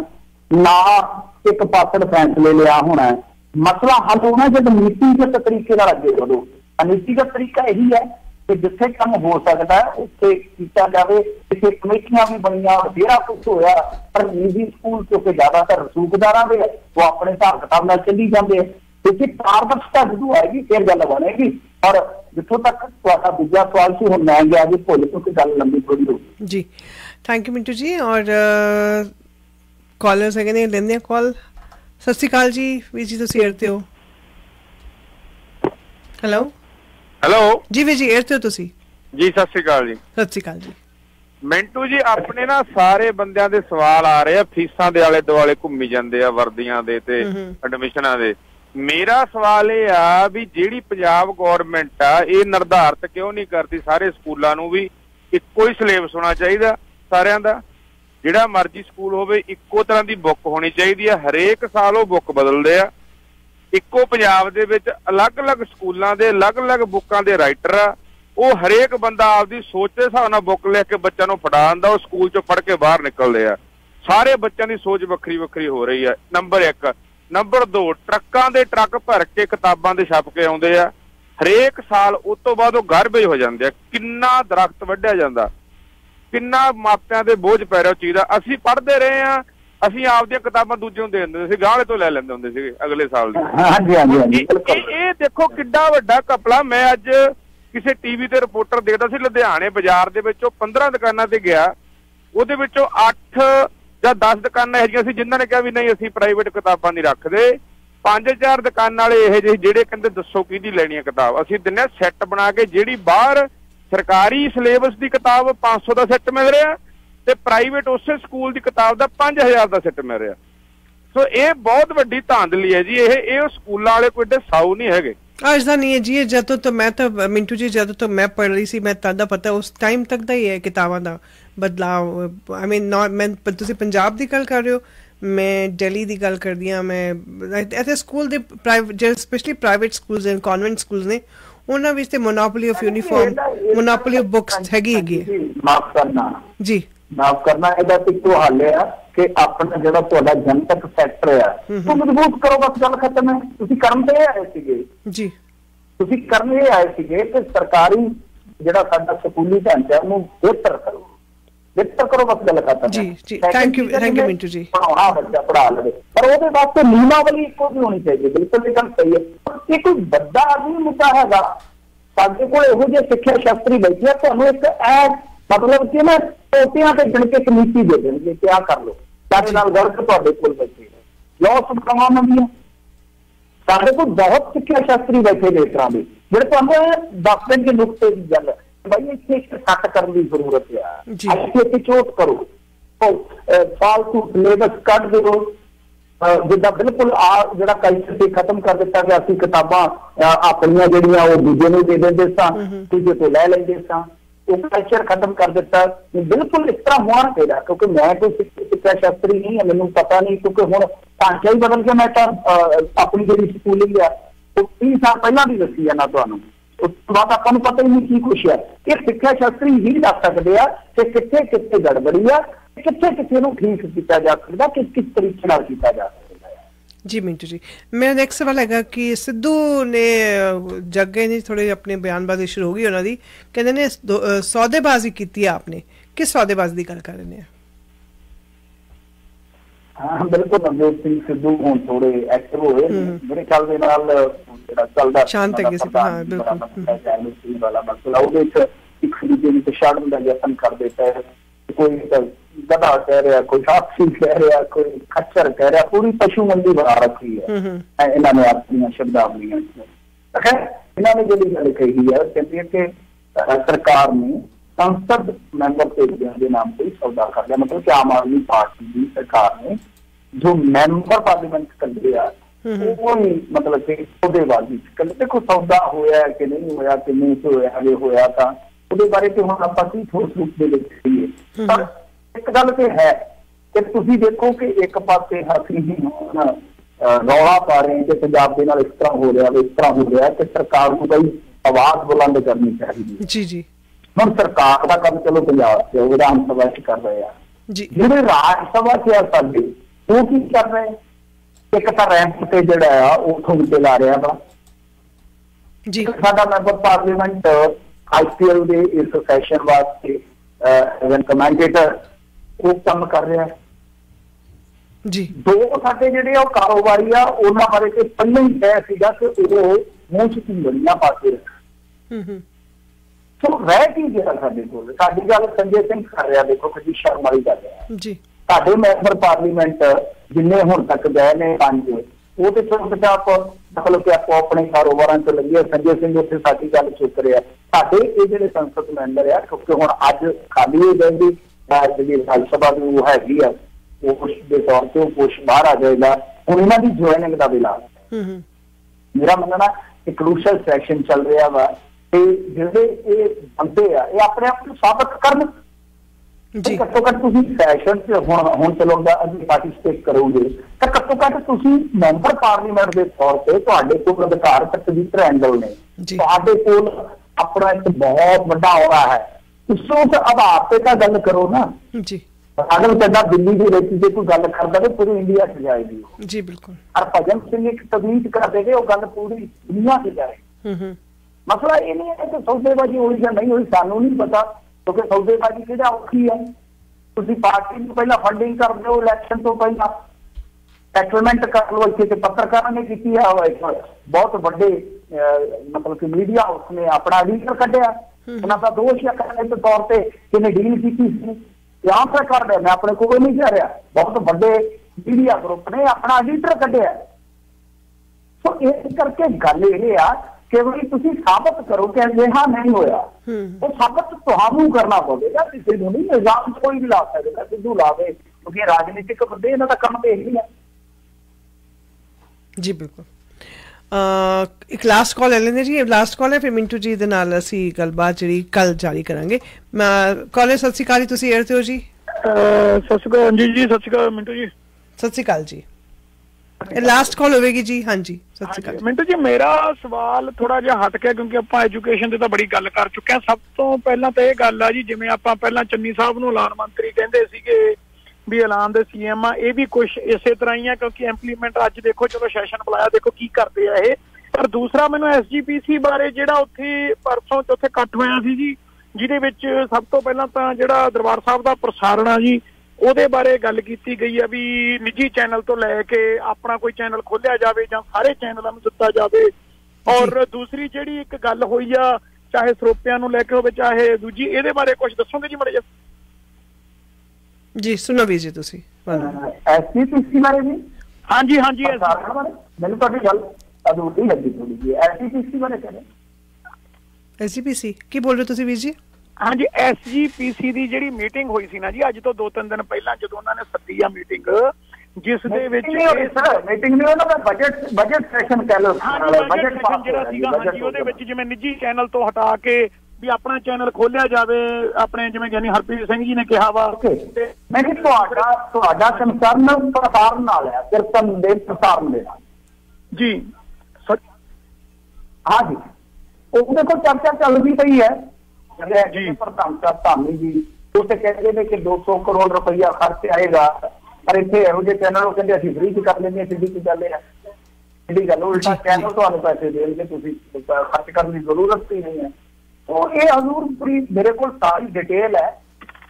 ਨਾ ਇੱਕ ਪਾਸੜ ਫੈਸਲੇ ਲਿਆ ਹੋਣਾ ਮਸਲਾ ਹੱਲ ਹੋਣਾ ਜਦ ਨੀਤੀ ਨੀਤੀਗਤ ਤਰੀਕੇ ਨਾਲ ਅੱਗੇ ਵਧੋ। ਅਨੀਤੀਗਤ ਤਰੀਕਾ ਇਹੀ ਹੈ ਕਿ ਜਿੱਥੇ ਕੰਮ ਹੋ ਸਕਦਾ ਹੈ ਉੱਥੇ ਕੀਤਾ ਜਾਵੇ ਕਿਸੇ ਕਮੇਟੀਆਂ ਵੀ ਬਣੀਆਂ ਔਰ ਜਿਹੜਾ ਕੁਝ ਹੋਇਆ ਪਰ ਨਿੱਜੀ ਸਕੂਲ ਕਿਉਂਕਿ ਜ਼ਿਆਦਾਤਰ ਰਸੂਖਦਾਰਾਂ ਦੇ ਆ, ਉਹ ਆਪਣੇ ਹਿਸਾਬ ਕਿਤਾਬ ਨਾਲ ਚੱਲੀ ਜਾਂਦੇ ਆ ਕਿਉਂਕਿ ਪਾਰਦਰਸ਼ਤਾ ਜਦੋਂ ਆਏਗੀ ਫਿਰ ਗੱਲ ਬਣੇਗੀ ਔਰ ਜਿੱਥੋਂ ਤੱਕ ਤੁਹਾਡਾ ਦੂਜਾ ਸਵਾਲ ਸੀ ਹੁਣ ਮੈਂ ਗਿਆ ਜੀ ਭੁੱਲ ਕਿਉਂਕਿ ਗੱਲ ਲੰਬੀ ਥੋੜੀ ਹੋ ਗਈ ਜੀ ਥੈਂਕ ਯੂ ਮਿੰਟੂ ਜੀ ਔਰ ਕਾਲਰਸ ਹੈਗੇ ਨੇ ਲੈਂਦੇ ਆ ਕਾਲ ਸਤਿ ਸ਼੍ਰੀ ਅਕਾਲ ਜੀ ਵੀਰ ਜੀ ਤੁਸੀਂ ਏਅਰ ਤੇ ਹੋ ਹੈਲੋ ਹੈਲੋ ਜੀ ਵੀਰ ਏਅਰ ਤੇ ਹੋ ਤੁਸੀਂ? ਜੀ ਸਤਿ ਸ਼੍ਰੀ ਅਕਾਲ ਜੀ। ਸਤਿ ਸ਼੍ਰੀ ਅਕਾਲ ਜੀ। ਮਿੰਟੂ ਜੀ ਆਪਣੇ ਨਾ ਸਾਰੇ ਬੰਦਿਆਂ ਦੇ ਸਵਾਲ ਆ ਰਹੇ ਆ ਫੀਸਾਂ ਦੇ ਆਲੇ ਦੁਆਲੇ ਘੁੰਮੀ ਜਾਂਦੇ ਆ ਵਰਦੀਆਂ ਦੇ ਤੇ। ਐਡਮਿਸ਼ਨਾਂ ਦੇ। ਮੇਰਾ ਸਵਾਲ ਇਹ ਆ ਵੀ ਜਿਹੜੀ ਪੰਜਾਬ ਗਵਰਨਮੈਂਟ ਆ ਇਹ ਨਿਰਧਾਰਤ ਕਿਉਂ ਨਹੀਂ ਕਰਦੀ? ਸਾਰੇ ਸਕੂਲਾਂ ਨੂੰ ਵੀ ਇੱਕੋ ਹੀ ਸਿਲੇਬਸ ਹੋਣਾ ਚਾਹੀਦਾ ਸਾਰਿਆਂ ਦਾ। ਜਿਹੜਾ ਮਰਜ਼ੀ ਸਕੂਲ ਹੋਵੇ ਇੱਕੋ ਤਰ੍ਹਾਂ ਦੀ ਬੁੱਕ ਹੋਣੀ ਚਾਹੀਦੀ ਆ। ਹਰੇਕ ਸਾਲ ਉਹ ਬੁੱਕ ਬਦਲਦੇ ਆ। ਇੱਕੋ ਪੰਜਾਬ ਦੇ ਵਿੱਚ ਅਲੱਗ-ਅਲੱਗ ਸਕੂਲਾਂ ਦੇ, ਅਲੱਗ-ਅਲੱਗ ਬੁੱਕਾਂ ਦੇ ਰਾਈਟਰ ਆ। ਉਹ ਹਰੇਕ ਬੰਦਾ ਆਪਦੀ ਸੋਚ ਦੇ ਹਿਸਾਬ ਨਾਲ ਬੁੱਕ ਲਿਖ ਕੇ ਬੱਚਿਆਂ ਨੂੰ ਫੜਾ ਦਿੰਦਾ, ਉਹ ਸਕੂਲ ਚੋਂ ਪੜ੍ਹ ਕੇ ਬਾਹਰ ਨਿਕਲਦੇ ਆ। ਸਾਰੇ ਬੱਚਿਆਂ ਦੀ ਸੋਚ ਵੱਖਰੀ ਵੱਖਰੀ ਹੋ ਰਹੀ ਆ। ਨੰਬਰ 1 ਨੰਬਰ 2 ਟਰੱਕਾਂ ਦੇ ਟਰੱਕ ਭਰ ਕੇ ਕਿਤਾਬਾਂ ਦੇ ਛਪ ਕੇ ਆਉਂਦੇ ਆ। ਹਰੇਕ ਸਾਲ ਉਸ ਤੋਂ ਬਾਅਦ ਉਹ ਗਾਰਬੇਜ ਹੋ ਜਾਂਦੇ ਆ। ਕਿੰਨਾ ਦਰਖਤ ਵੱਢਿਆ ਜਾਂਦਾ। ਕਿੰਨਾ ਮਾਪਿਆਂ ਦੇ ਬੋਝ ਪੈ ਰਿਹਾ ਉਹ ਚੀਜ਼ ਦਾ। ਅਸੀਂ ਪੜ੍ਹਦੇ ਰਹੇ ਆ ਅਸੀਂ ਆਪਦੀਆਂ ਕਿਤਾਬਾਂ ਦੂਜੇ ਨੂੰ ਦੇ ਦਿੰਦੇ ਸੀ ਗਾਹਲੇ ਤੋਂ ਲੈ ਲੈਂਦੇ ਹੁੰਦੇ ਸੀਗੇ ਅਗਲੇ ਸਾਲ ਦੀ। ਹਾਂਜੀ ਹਾਂਜੀ ਇਹ ਦੇਖੋ ਕਿੱਡਾ ਵੱਡਾ ਕਪਲਾ ਮੈਂ ਅੱਜ ਕਿਸੇ ਟੀਵੀ ਤੇ ਰਿਪੋਰਟਰ ਦੇਖਦਾ ਸੀ ਲੁਧਿਆਣੇ ਬਾਜ਼ਾਰ ਦੇ ਵਿੱਚੋਂ 15 ਦੁਕਾਨਾਂ ਤੇ ਗਿਆ। ਉਹਦੇ ਵਿੱਚੋਂ 8 ਜਾਂ 10 ਦੁਕਾਨਾਂ ਇਹੋ ਜਿਹੀਆਂ ਸੀ ਜਿਨ੍ਹਾਂ ਨੇ ਕਿਹਾ ਵੀ ਨਹੀਂ ਅਸੀਂ ਪ੍ਰਾਈਵੇਟ ਕਿਤਾਬਾਂ ਨਹੀਂ ਰੱਖਦੇ। ਪੰਜ ਚਾਰ ਦੁਕਾਨਾਂ ਵਾਲੇ ਇਹੋ ਜਿਹੇ ਜਿਹੜੇ ਕਹਿੰਦੇ ਦੱਸੋ ਕਿਹਦੀ ਲੈਣੀ ਹੈ ਕਿਤਾਬ। ਅਸੀਂ ਦਿੰਨੇ ਸੈੱਟ ਬਣਾ ਕੇ ਜਿਹੜੀ ਬਾਹਰ ਸਰਕਾਰੀ ਸਿਲੇਬਸ ਦੀ ਕਿਤਾਬ 500 ਦਾ ਸੈੱਟ ਮਿਲ ਰਿਹਾ ਤੇ ਪ੍ਰਾਈਵੇਟ ਉਸੇ ਸਕੂਲ ਦੀ ਕਿਤਾਬ ਦਾ 5000 ਦਾ ਸੈੱਟ ਮਿਲ ਰਿਹਾ ਸੋ ਇਹ ਬਹੁਤ ਵੱਡੀ ਧਾਂਦਲੀ ਹੈ ਜੀ ਇਹ ਇਹ ਸਕੂਲਾਂ ਵਾਲੇ ਕੋਈ ਏਡੇ ਸਾਊ ਨਹੀਂ ਹੈਗੇ। ਅੱਜ ਦਾ ਨਹੀਂ ਹੈ ਜੀ ਇਹ ਜਦੋਂ ਤੋਂ ਮੈਂ ਤਾਂ ਮਿੰਟੂ ਜੀ ਜਦੋਂ ਤੋਂ ਮੈਂ ਪੜ੍ਹ ਰਹੀ ਸੀ ਮੈਂ ਤਾਂ ਦਾ ਪਤਾ ਉਸ ਟਾਈਮ ਤੱਕ ਦਾ ਹੀ ਹੈ ਕਿਤਾਬਾਂ ਦਾ ਬਦਲਾਅ ਆਈ ਮੀਨ ਨਾਟ ਮੈਂ ਤੁਸੀਂ ਪੰਜਾਬ ਦੀ ਗੱਲ ਕਰ ਰਹੇ ਹੋ ਮੈਂ ਦਿੱਲੀ ਦੀ ਗੱਲ ਕਰਦੀ ਹਾਂ ਮੈਂ ਇੱਥੇ ਸਕੂਲ ਦੇ ਪ੍ਰਾਈਵੇਟ ਜਿਹੜੇ specially private schools and convent schools ਨੇ ਉਹਨਾਂ ਵਿੱਚ ਤੇ monopoly of uniform monopoly of books ਹੈਗੀ ਹੈਗੀ। ਮਾਫ ਕਰਨਾ। ਜੀ। ਮਾਫ ਕਰਨਾ ਇਹਦਾ ਇੱਕੋ ਹੱਲ ਆ ਕਿ ਆਪਣਾ ਜਿਹੜਾ ਤੁਹਾਡਾ ਜਨਤਕ ਸੈਕਟਰ ਆ ਉਹ ਮਜ਼ਬੂਤ ਕਰੋ ਬਸ ਗੱਲ ਖਤਮ ਹੈ। ਤੁਸੀਂ ਕਰਨ ਤੇ ਆਏ ਸੀਗੇ। ਜੀ। ਤੁਸੀਂ ਕਰਨ ਇਹ ਆਏ ਸੀਗੇ ਕਿ ਸਰਕਾਰੀ ਜਿਹੜਾ ਸਾਡਾ ਸਕੂਲੀ ਢਾਂਚਾ ਉਹਨੂੰ ਬਿਹਤਰ ਕਰੋ। ਬਿਹਤਰ ਕਰੋ ਬਸ ਗੱਲ ਖਤਮ ਹੈ। ਜੀ, ਜੀ, ਹੈ thank you, ਜਿਵੇਂ ਮਿੰਟੂ ਜੀ। ਪੜ੍ਹਾਉਣਾ ਬੱਚਾ ਪੜ੍ਹਾ ਲਵੇ। ਪਰ ਉਹਦੇ ਵਾਸਤੇ ਨਿਯਮਾਵਲੀ ਇੱਕੋ ਜਿਹੀ ਹੋਣੀ ਚਾਹੀਦੀ ਬਿਲਕੁਲ ਇਹ ਗੱਲ ਸਹੀ ਹੈ। ਪਰ ਇਹ ਕੋਈ ਵੱਡਾ ਨਹੀਂ ਮੁੱਦਾ ਹੈਗਾ। ਸਾਡੇ ਕੋਲ ਇਹੋ ਜਿਹੇ ਸਿੱਖਿਆ ਸ਼ਾਸਤਰੀ ਬੈਠੇ ਆ ਤੁਹਾਨੂੰ ਇੱਕ ਐ ਮਤਲਬ ਕਿ ਨਾ ਟੋਟੀਆਂ ਤੇ ਗਿਣ ਕੇ ਇੱਕ ਨੀਤੀ ਦੇ ਦੇਣਗੇ ਕਿ ਆਹ ਕਰ ਲਓ। ਸਾਡੇ ਨਾਲ ਗੜ ਕੇ ਤੁਹਾਡੇ ਕੋਲ ਬੈਠੇ ਲੋ ਸੁਭਾਵਾਂ ਨਵੀਆਂ ਸਾਡੇ ਕੋਲ ਬਹੁਤ ਸਿੱਖਿਆ ਸ਼ਾਸਤਰੀ ਬੈਠੇ ਨੇ ਇਸ ਤਰ੍ਹਾਂ ਦੇ। ਜਿਹੜੇ ਤੁਹਾਨੂੰ ਇਹ ਦੱਸ ਦੇਣਗੇ ਨੁਕਤੇ ਦੀ ਗੱਲ ਬਈ ਇੱਥੇ ਇੱਕ ਸੱਟ ਕਰਨ ਦੀ ਜ਼ਰੂਰਤ ਆ। ਜੀ। ਇੱਥੇ ਇੱਥੇ ਚੋਟ ਕਰੋ। ਉਹ ਅਹ, ਫਾਲਤੂ ਸਿਲੇਬਸ ਕੱਢ ਦਿਓ। ਅਹ, ਜਿੱਦਾਂ ਬਿਲਕੁਲ ਆ ਜਿਹੜਾ ਕਲਚਰ ਤੇ ਖਤਮ ਕਰ ਦਿੱਤਾ ਗਿਆ ਅਸੀਂ ਕਿਤਾਬਾਂ ਅਹ, ਆਪਣੀਆਂ ਜਿਹੜੀਆਂ ਉਹ ਦੂਜੇ ਨੂੰ ਦੇ ਦਿੰਦੇ ਸਾਂ ਦੂਜੇ ਤੋਂ ਲੈ ਲੈਂਦੇ ਸਾਂ। ਉਹ ਕਲਚਰ ਖਤਮ ਕਰ ਦਿੱਤਾ। ਬਿਲਕੁਲ ਇਸ ਤਰ੍ਹਾਂ ਹੋਣਾ ਚਾਹੀਦਾ ਕਿਉਂਕਿ ਮੈਂ ਕੋਈ ਸਿੱਖਿਆ ਸ਼ਾਸਤਰੀ ਨਹੀਂ ਹਾਂ, ਮੈਨੂੰ ਪਤਾ ਨਹੀਂ, ਕਿਉਂਕਿ ਹੁਣ ਢਾਂਚਾ ਹੀ ਬਦਲ ਗਿਆ ਮੈਂ ਤਾਂ ਆਪਣੀ ਜਿਹੜੀ ਸਕੂਲਿੰਗ ਆ, ਉਹ 30 ਸਾਲ ਪਹਿਲਾਂ ਦੀ ਦੱਸੀ ਆ ਨਾ ਤੁਹਾਨੂੰ। ਉਸ ਤੋਂ ਬਾਅਦ ਆਪਾਂ ਨੂੰ ਪਤਾ ਹੀ ਨਹੀਂ ਕੀ ਕੁਛ ਹੈ ਇਹ ਸਿੱਖਿਆ ਸ਼ਾਸਤਰੀ ਹੀ ਦੱਸ ਸਕਦੇ ਆ ਕਿ ਕਿੱਥੇ ਕਿੱਥੇ ਗੜਬੜੀ ਆ ਤੇ ਕਿੱਥੇ ਕਿੱਥੇ ਨੂੰ ਠੀਕ ਕੀਤਾ ਜਾ ਸਕਦਾ ਕਿਸ ਕਿਸ ਤਰੀਕੇ ਨਾਲ ਕੀਤਾ ਜਾ ਸਕਦਾ। ਜੀ ਮਿੰਟੂ ਜੀ। ਮੇਰਾ ਨੈਕਸਟ ਸਵਾਲ ਹੈਗਾ ਕਿ ਸਿੱਧੂ ਨੇ ਜੱਗੇ ਨੇ ਥੋੜੇ ਆਪਣੇ ਬਿਆਨਬਾਜ਼ੀ ਸ਼ੁਰੂ ਹੋ ਗਈ ਉਹਨਾਂ ਦੀ। ਕਹਿੰਦੇ ਨੇ ਸੌਦੇਬਾਜ਼ੀ ਕੀਤੀ ਆਪਨੇ। ਕਿਸ ਸੌਦੇਬਾਜ਼ੀ ਦੀ ਗੱਲ ਕਰ ਰਹੇ ਨੇ? ਹਾਂ ਬਿਲਕੁਲ ਨਵਜੋਤ ਸਿੰਘ ਸਿੱਧੂ ਹੁਣ ਥੋੜੇ ਐਕਟਿਵ ਹੋਏ। ਮੇਰੇ ਖਿਆਲ ਦੇ ਨਾਲ ਜਿਹੜਾ ਚੱਲਦਾ ਸ਼ਾਂਤ ਹਾਂ, ਬਿਲਕੁਲ। ਮਸਲਾ ਹੈ, ਟੀ ਵਾਲਾ ਮਸਲਾ ਉਹਦੇ ਵਿੱਚ ਇੱਕ ਦੂਜੇ ਨੂੰ ਪਛਾੜਨ ਦਾ ਯਤਨ ਕਰ ਦਿੱਤਾ ਹੈ ਕੋਈ ਗਧਾ ਕਹਿ ਰਿਹਾ ਕੋਈ ਹਾਥੀ ਕਹਿ ਰਿਹਾ ਕੋਈ ਖੱਚਰ ਕਹਿ ਰਿਹਾ ਪੂਰੀ ਪਸ਼ੂ ਮੰਡੀ ਰੱਖੀ ਸ਼ਬਦਾਵਲੀਆਂ ਚ ਅਖੇ ਇਹਨਾਂ ਨੇ ਜਿਹੜੀ ਗੱਲ ਕਹੀ ਹੈ ਉਹ ਕਹਿੰਦੀ ਹੈ ਕਿ ਅਹ, ਸਰਕਾਰ ਨੇ ਸੰਸਦ ਮੈਂਬਰ ਭੇਜਣ ਦੇ ਨਾਮ ਤੇ ਹੀ ਸੌਦਾ ਕਰ ਲਿਆ ਮਤਲਬ ਕਿ ਆਮ ਆਦਮੀ ਪਾਰਟੀ ਦੀ ਸਰਕਾਰ ਨੇ ਜੋ ਮੈਂਬਰ ਪਾਰਲੀਮੈਂਟ ਕਰਦੇ ਆ ਉਹ ਨਹੀਂ ਮਤਲਬ ਕਿ ਉਹਦੇ ਬਾਅਦ ਵਿੱਚ ਕਹਿੰਦੇ ਦੇਖੋ ਸੌਦਾ ਹੋਇਆ ਕਿ ਨਹੀਂ ਹੋਇਆ ਕਿ ਨਹੀਂ ਹੋਇਆ ਜੇ ਹੋਇਆ ਤਾਂ ਉਹਦੇ ਬਾਰੇ ਤੇ ਹੁਣ ਆਪਾਂ ਕੀ ਠੋਸ ਰੂਪ ਦੇ ਵਿੱਚ ਕਹੀਏ। ਪਰ ਇੱਕ ਗੱਲ ਤੇ ਹੈ ਕਿ ਤੁਸੀਂ ਦੇਖੋ ਕਿ ਇੱਕ ਪਾਸੇ ਅਸੀਂ ਹੀ ਹੁਣ ਅਹ, ਰੌਲਾ ਪਾ ਰਹੇ ਕਿ ਪੰਜਾਬ ਦੇ ਨਾਲ ਇਸ ਤਰ੍ਹਾਂ ਹੋ ਰਿਹਾ ਇਸ ਤਰ੍ਹਾਂ ਹੋ ਰਿਹਾ ਕਿ ਸਰਕਾਰ ਨੂੰ ਕੋਈ ਆਵਾਜ਼ ਬੁਲੰਦ ਕਰਨੀ ਚਾਹੀਦੀ ਹੈ। ਜੀ ਜੀ। ਹੁਣ ਸਰਕਾਰ ਦਾ ਕੰਮ ਚਲੋ ਪੰਜਾਬ ਤੇ ਵਿਧਾਨ ਸਭਾ 'ਚ ਕਰ ਰਹੇ ਆ। ਜੀ। ਜਿਹੜੇ ਰਾਜ ਸਭਾ 'ਚ ਆ ਸਾਡੇ ਉਹ ਕੀ ਕਰ ਰਹੇ? ਇੱਕ ਤਾਂ ਰੈਂਪ ਤੇ ਜਿਹੜਾ ਆ ਉਹ ਉੱਤੇ ਲਾ ਰਿਹਾ ਵਾ। ਜੀ। ਸਾਡਾ ਮੈਂਬਰ ਪਾਰਲੀਮੈਂਟ ਆਈਪੀਐਲ ਦੇ ਇਸ ਸੈਸ਼ਨ ਵਾਸਤੇ ਐਵਨ ਕਮੈਂਟੇਟਰ ਉਹ ਕੰਮ ਕਰ ਰਿਹਾ ਹੈ। ਜੀ। ਦੋ ਸਾਡੇ ਜਿਹੜੇ ਆ ਉਹ ਕਾਰੋਬਾਰੀ ਆ ਉਹਨਾਂ ਬਾਰੇ ਤੇ ਪਹਿਲਾਂ ਹੀ ਤੈਅ ਸੀਗਾ ਕਿ ਉਹ ਮੂੰਹ ਚ ਕੀ ਬੜੀਆਂ ਪਾਸੇ ਹੂੰ ਹੂੰ। ਸੋ ਰਹਿ ਕੀ ਗਿਆ ਸਾਡੇ ਕੋਲ? ਸਾਡੀ ਗੱਲ ਸੰਜੇ ਸਿੰਘ ਕਰ ਰਿਹਾ ਦੇਖੋ ਕਿੰਨੀ ਸ਼ਰਮ ਵਾਲੀ ਗੱਲ ਹੈ। ਜੀ। ਸਾਡੇ ਮੈਂਬਰ ਪਾਰਲੀਮੈਂਟ ਜਿੰਨੇ ਹੁਣ ਤੱਕ ਗਏ ਨੇ ਪੰਜ ਉਹ ਤੇ ਚੁੱਪਚਾਪ ਮਤਲਬ ਕਿ ਆਪੋ ਆਪਣੇ ਕਾਰੋਬਾਰਾਂ 'ਚ ਲੱਗੇ ਸੰਜੇ ਸਿੰਘ ਉੱਥੇ ਸਾਡੀ ਗੱਲ ਚੁੱਕ ਰਿਹਾ। ਸਾਡੇ ਇਹ ਜਿਹੜੇ ਸੰਸਦ ਮੈਂਬਰ ਆ ਕਿਉਂਕਿ ਹੁਣ ਅੱਜ ਖਾਲੀ ਹੋ ਜਾਏਗੀ ਜਿਹੜੀ ਰਾਜ ਸਭਾ ਦੀ ਉਹ ਹੈਗੀ ਆ ਉਹ ਕੁਛ ਦੇ ਤੌਰ ਤੇ ਕੁਛ ਬਾਹਰ ਆ ਜਾਏਗਾ। ਹੁਣ ਇਹਨਾਂ ਦੀ ਜੁਆਇਨਿੰਗ ਦਾ ਵੇਲਾ ਹੂੰ ਹੂੰ। ਮੇਰਾ ਮੰਨਣਾ ਇੱਕ ਕ੍ਰੂਸ਼ਲ ਸੈਸ਼ਨ ਚੱਲ ਰਿਹਾ ਵਾ ਤੇ ਜਿਹੜੇ ਇਹ ਬੰਦੇ ਆ ਇਹ ਆਪਣੇ ਆਪ ਨੂੰ ਸਾਬਤ ਕਰਨ। ਜੀ। ਘੱਟੋ ਘੱਟ ਤੁਸੀਂ ਸੈਸ਼ਨ 'ਚ ਹੁਣ ਹੁਣ ਚਲੋਗਾ ਅਸੀਂ ਪਾਰਟਿਸਿਪੇਟ ਕਰੋਗੇ ਤਾਂ ਘੱਟੋ ਘੱਟ ਤੁਸੀਂ ਮੈਂਬਰ ਪਾਰਲੀਮੈਂਟ ਦੇ ਤੌਰ ਤੇ ਤੁਹਾਡੇ ਕੋਲ ਅਧਿਕਾਰ ਤਕਦੀਰ ਐਂਗਲ ਨੇ। ਜੀ। ਤੁਹਾਡੇ ਕੋਲ ਆਪਣਾ ਇੱਕ ਬਹੁਤ ਵੱਡਾ ਹੋਰਾ ਹੈ। ਉਸ ਆਧਾਰ ਤੇ ਤਾਂ ਗੱਲ ਕਰੋ ਨਾ। ਜੀ। ਅਗਰ ਕਹਿੰਦਾ ਦਿੱਲੀ ਦੇ ਵਿੱਚ ਜੇ ਕੋਈ ਗੱਲ ਕਰਦਾ ਤੇ ਪੂਰੀ ਇੰਡੀਆ 'ਚ ਜਾਏਗੀ ਜੀ ਬਿਲਕੁਲ। ਔਰ ਭਜਨ ਸਿੰਘ ਇੱਕ ਤਵੀਤ ਕਰ ਦੇਵੇ ਉਹ ਗੱਲ ਪੂਰੀ ਦੁਨੀਆ 'ਚ ਜਾਏ। ਹੂੰ ਹੂੰ। ਮਸਲਾ ਇਹ ਨਹੀਂ ਹੈ ਕਿ ਸੌਦੇਬਾਜ਼ੀ ਹੋਈ ਜਾਂ ਨਹੀਂ ਹੋਈ ਸਾਨੂੰ ਨਹੀਂ ਪਤਾ ਕਿਉਂਕਿ ਸੌਦੇਬਾਜ਼ੀ ਕਿਹੜਾ ਔਖੀ ਹੈ। ਤੁਸੀਂ ਪਾਰਟੀ ਨੂੰ ਪਹਿਲਾਂ ਫੰਡਿੰਗ ਕਰਦੇ ਹੋ ਇਲੈਕਸ਼ਨ ਤੋਂ ਪਹਿਲਾਂ। ਸੈਟਲਮੈਂਟ ਕਰ ਲਓ ਇੱਥੇ ਤੇ ਪੱਤਰਕਾਰਾਂ ਨੇ ਕੀਤੀ ਹੈ ਬਹੁਤ ਵੱਡੇ ਮਤਲਬ ਕਿ ਮੀਡੀਆ ਹਾਊਸ ਨੇ ਆਪਣਾ ਲੀਡਰ ਕੱਢਿਆ। ਉਹਨਾਂ ਦਾ ਦੋਸ਼ ਹੈ ਕਰਨ ਦੇ ਤੌਰ ਤੇ ਕਿਨੇ ਡੀਲ ਕੀਤੀ ਸੀ। ਜਾਂ ਤਾਂ ਕਰ ਰਿਹਾ ਮੈਂ ਆਪਣੇ ਕੋਲ ਨਹੀਂ ਕਹਿ ਰਿਹਾ। ਬਹੁਤ ਵੱਡੇ ਮੀਡੀਆ ਗਰੁੱਪ ਨੇ ਆਪਣਾ ਲੀਡਰ ਕੱਢਿਆ। ਸੋ ਇਸ ਕਰਕੇ ਗੱਲ ਇਹ ਆ ਕਿ ਵੀ ਤੁਸੀਂ ਸਾਬਤ ਕਰੋ ਕਿ ਅਜਿਹਾ ਨਹੀਂ ਹੋਇਆ। ਉਹ ਸਾਬਤ ਤੁਹਾਨੂੰ ਕਰਨਾ ਪਵੇਗਾ ਕਿਸੇ ਨੂੰ ਨਹੀਂ ਇਲਜ਼ਾਮ ਕੋਈ ਵੀ ਲਾ ਸਕਦਾ ਸਿੱਧੂ ਲਾਵੇ ਕਿਉਂਕਿ ਰਾਜਨੀਤਿਕ ਬੰਦੇ ਇਹਨਾਂ ਦਾ ਕੰਮ ਤੇ ਇਹੀ ਹੈ। ਜੀ ਬਿਲਕੁਲ। ਇੱਕ ਲਾਸਟ ਕਾਲ ਲੈ ਲੈਂਦੇ ਜੀ। ਇਹ ਲਾਸਟ ਕਾਲ ਹੈ ਫਿਰ ਮਿੰਟੂ ਜੀ ਦੇ ਨਾਲ ਅਸੀਂ ਗੱਲਬਾਤ ਜਿਹੜੀ ਕੱਲ ਜਾਰੀ ਕਰਾਂਗੇ। ਮੈਂ ਕਾਲਰ ਸਤਿ ਸ਼੍ਰੀ ਅਕਾਲ ਜੀ ਤੁਸੀਂ ਏਅਰ ਤੇ ਹੋ ਜੀ? ਸਤਿ ਸ਼੍ਰੀ ਅਕਾਲ ਅੰਜੀ ਜੀ ਸਤਿ ਸ਼੍ਰੀ ਅਕਾਲ ਮਿੰਟੂ ਜੀ। ਸਤਿ ਸ਼੍ਰੀ ਅਕਾਲ ਜੀ। ਇਹ ਲਾਸਟ ਕਾਲ ਹੋਵੇਗੀ ਜੀ ਹਾਂਜੀ ਸਤਿ ਸ਼੍ਰੀ ਅਕਾਲ ਮਿੰਟੂ ਜੀ ਮੇਰਾ ਸਵਾਲ ਥੋੜਾ ਜਿਹਾ ਹਟ ਗਿਆ ਕਿਉਂਕਿ ਆਪਾਂ ਐਜੂਕੇਸ਼ਨ ਤੇ ਤਾਂ ਬੜੀ ਗੱਲ ਕਰ ਚੁੱਕੇ ਹਾਂ। ਸਭ ਤੋਂ ਪਹਿਲਾਂ ਤਾਂ ਇਹ ਗੱਲ ਆ ਜੀ ਜਿਵੇਂ ਆਪਾਂ ਪਹਿਲਾਂ ਚੰਨੀ ਸਾਹਿਬ ਨੂੰ ਐਲਾਨ ਮੰਤਰੀ ਕਹਿੰਦੇ ਸੀਗੇ ਵੀ ਐਲਾਨ ਦੇ ਸੀਐਮ ਆ ਇਹ ਵੀ ਕੁਝ ਇਸੇ ਤਰ੍ਹਾਂ ਹੀ ਆ ਕਿਉਂਕਿ ਇੰਪਲੀਮੈਂਟ ਅੱਜ ਦੇਖੋ ਚਲੋ ਸੈਸ਼ਨ ਬੁਲਾਇਆ ਦੇਖੋ ਕੀ ਕਰਦੇ ਆ ਇਹ। ਪਰ ਦੂਸਰਾ ਮੈਨੂੰ ਐਸਜੀਪੀਸੀ ਬਾਰੇ ਜਿਹੜਾ ਉੱਥੇ ਪਰਸੋਂ ਉੱਥੇ ਇਕੱਠ ਹੋਇਆ ਸੀ ਜੀ ਜਿਹਦੇ ਵਿੱਚ ਸਭ ਤੋਂ ਪਹਿਲਾਂ ਤਾਂ ਜਿਹੜਾ ਦਰਬਾਰ ਸਾਹਿਬ ਦਾ ਪ੍ਰਸਾਰਣ ਆ ਜੀ ਉਹਦੇ ਬਾਰੇ ਗੱਲ ਕੀਤੀ ਗਈ ਆ ਵੀ ਨਿੱਜੀ ਚੈਨਲ ਤੋਂ ਲੈ ਕੇ ਆਪਣਾ ਕੋਈ ਚੈਨਲ ਖੋਲਿਆ ਜਾਵੇ ਜਾਂ ਸਾਰੇ ਚੈਨਲਾਂ ਨੂੰ ਦਿੱਤਾ ਜਾਵੇ। ਔਰ ਦੂਸਰੀ ਜਿਹੜੀ ਇੱਕ ਗੱਲ ਹੋਈ ਆ ਚਾਹੇ ਸਰੋਪਿਆਂ ਨੂੰ ਲੈ ਕੇ ਹੋਵੇ ਚਾਹੇ ਦੂਜੀ ਇਹਦੇ ਬਾਰੇ ਕੁਝ ਦੱਸੋਗੇ ਜੀ ਮੜੇ ਜੀ ਸੁਣੋ ਵੀ ਜੀ ਤੁਸੀਂ ਬੋਲੋ। ਐਸਪੀਸੀ ਬਾਰੇ ਵੀ ਹਾਂਜੀ ਹਾਂਜੀ ਮੈਨੂੰ ਤੁਹਾਡੀ ਗੱਲ ਅਧੂਰੀ ਲੱਗੀ ਥੋੜੀ ਜੀ ਐਸਪੀਸੀ ਬਾਰੇ ਕਹਿੰਦੇ ਐਸਜੀਪੀਸੀ ਕੀ ਬੋਲ ਰਹੇ ਤੁਸੀਂ ਵੀਰ ਜੀ? ਹਾਂਜੀ ਐਸਜੀਪੀਸੀ ਦੀ ਜਿਹੜੀ ਮੀਟਿੰਗ ਹੋਈ ਸੀ ਨਾ ਜੀ ਅੱਜ ਤੋਂ ਦੋ ਤਿੰਨ ਦਿਨ ਪਹਿਲਾਂ ਜਦੋਂ ਉਹਨਾਂ ਨੇ ਸੱਦੀ ਆ ਮੀਟਿੰਗ ਜਿਸ ਦੇ ਵਿੱਚ ਨਹੀਂ ਹੋਈ ਇਸ- ਸਰ ਮੀਟਿੰਗ ਨਹੀਂ ਉਹਨਾਂ ਦਾ ਬਜਟ ਬਜਟ ਸੈਸ਼ਨ ਕਹਿ ਲਓ। ਬਜਟ ਸੈਸ਼ਨ ਜਿਹੜਾ ਸੀਗਾ ਹਾਂਜੀ ਉਹਦੇ ਵਿੱਚ ਜਿਵੇਂ ਨਿੱਜੀ ਚੈਨਲ ਤੋਂ ਹਟਾ ਕੇ ਵੀ ਆਪਣਾ ਚੈਨਲ ਖੋਲਿਆ ਜਾਵੇ ਆਪਣੇ ਜਿਵੇਂ ਗਿਆਨੀ ਹਰਪ੍ਰੀਤ ਸਿੰਘ ਜੀ ਨੇ ਕਿਹਾ ਵਾ। ਮੈਂ ਕਿ ਤੁਹਾਡਾ ਤੁਹਾਡਾ ਕੰਸਰਨ ਪ੍ਰਸਾਰਣ ਨਾਲ ਹੈ ਕਿਰਤਨ ਦੇ ਪ੍ਰਸਾਰਣ ਦੇ ਨਾਲ। ਜੀ। ਸ- ਹਾਂਜੀ ਉਹ ਦੇਖੋ ਚਰਚਾ ਚੱਲਦੀ ਪਈ ਹੈ। ਜੀ। ਜੀ ਪ੍ਰਧਾਨ ਸਾਹਿਬ ਧਾਮੀ ਜੀ ਉਹ ਤੇ ਕਹਿੰਦੇ ਨੇ ਕਿ 200 ਕਰੋੜ ਰੁਪਈਆ ਖਰਚ ਆਏਗਾ। ਪਰ ਇੱਥੇ ਇਹੋ ਜਿਹੇ ਚੈਨਲ ਉਹ ਕਹਿੰਦੇ ਅਸੀਂ ਫ੍ਰੀ ਚ ਕਰ ਲੈਂਦੇ ਹਾਂ ਸਿੱਧੀ ਕੀ ਗੱਲ ਹੈ। ਸਿੱਧੀ ਗੱਲ ਉਲਟਾ ਚੈਨਲ ਤੁਹਾਨੂੰ ਪੈਸੇ ਦੇਣਗੇ ਤੁਸੀਂ ਖਰਚ ਕਰਨ ਦੀ ਜ਼ਰੂਰਤ ਹੀ ਨਹੀਂ ਹੈ। ਉਹ ਇਹ ਹਜ਼ੂਰ ਪੂਰੀ ਮੇਰੇ ਕੋਲ ਸਾਰੀ ਡਿਟੇਲ ਹੈ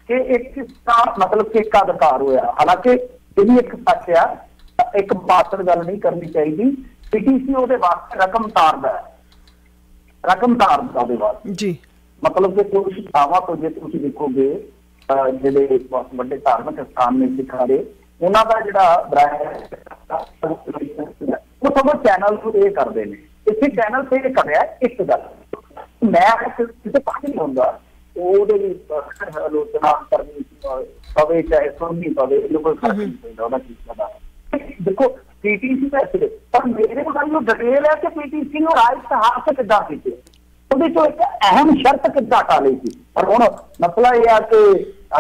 ਕਿ ਇੱਕ ਦਾ ਮਤਲਬ ਕਿ ਇੱਕ ਅਧਿਕਾਰ ਹੋਇਆ। ਹਾਲਾਂਕਿ ਇਹ ਵੀ ਇੱਕ ਸੱਚ ਆ ਇੱਕ ਬਾਤਰ ਗੱਲ ਨਹੀਂ ਕਰਨੀ ਚਾਹੀਦੀ। ਪੀਟੀਸੀ ਉਹਦੇ ਵਾਸਤੇ ਰਕਮ ਤਾਰਦਾ ਹੈ। ਰਕਮ ਤਾਰਦਾ ਉਹਦੇ ਵਾਸਤੇ। ਜੀ। ਮਤਲਬ ਕਿ ਕੁਝ ਥਾਵਾਂ ਤੋਂ ਜੇ ਤੁਸੀਂ ਦੇਖੋਗੇ ਜਿਹੜੇ ਬਹੁਤ ਵੱਡੇ ਧਾਰਮਿਕ ਸਥਾਨ ਨੇ ਸਿੱਖਾਂ ਦੇ ਉਹਨਾਂ ਦਾ ਜਿਹੜਾ ਬ੍ਰਾਂਡ ਉਹ ਸਭ ਚੈਨਲ ਨੂੰ ਇਹ ਕਰਦੇ ਨੇ। ਇੱਥੇ ਚੈਨਲ ਤੇ ਇਹ ਕਰ ਰਿਹਾ ਇੱਕ ਗੱਲ। ਮੈਂ ਕਿਸੇ ਪਾਸੇ ਹੁੰਦਾ ਉਹਦੇ ਲਈ ਆਲੋਚਨਾ ਕਰਨੀ ਪਵੇ ਚਾਹੇ ਸੁਣਨੀ ਪਵੇ ਇਹ ਕੋਈ ਫ਼ਰਕ ਨਹੀਂ ਪੈਂਦਾ ਉਹਨਾਂ ਚੀਜ਼ਾਂ ਦਾ ਦੇਖੋ ਪੀਟੀਸੀ ਦਾ ਸਿਰ ਪਰ ਮੇਰੇ ਕੋਲ ਜੋ ਡਿਟੇਲ ਹੈ ਕਿ ਪੀਟੀਸੀ ਨੂੰ ਰਾਜ ਸਹਾਰ ਕਿੱਦਾਂ ਕੀਤੇ ਉਹਦੇ ਚੋਂ ਇੱਕ ਅਹਿਮ ਸ਼ਰਤ ਕਿੱਦਾਂ ਟਾਲੀ ਸੀ ਪਰ ਹੁਣ ਮਸਲਾ ਇਹ ਆ ਕਿ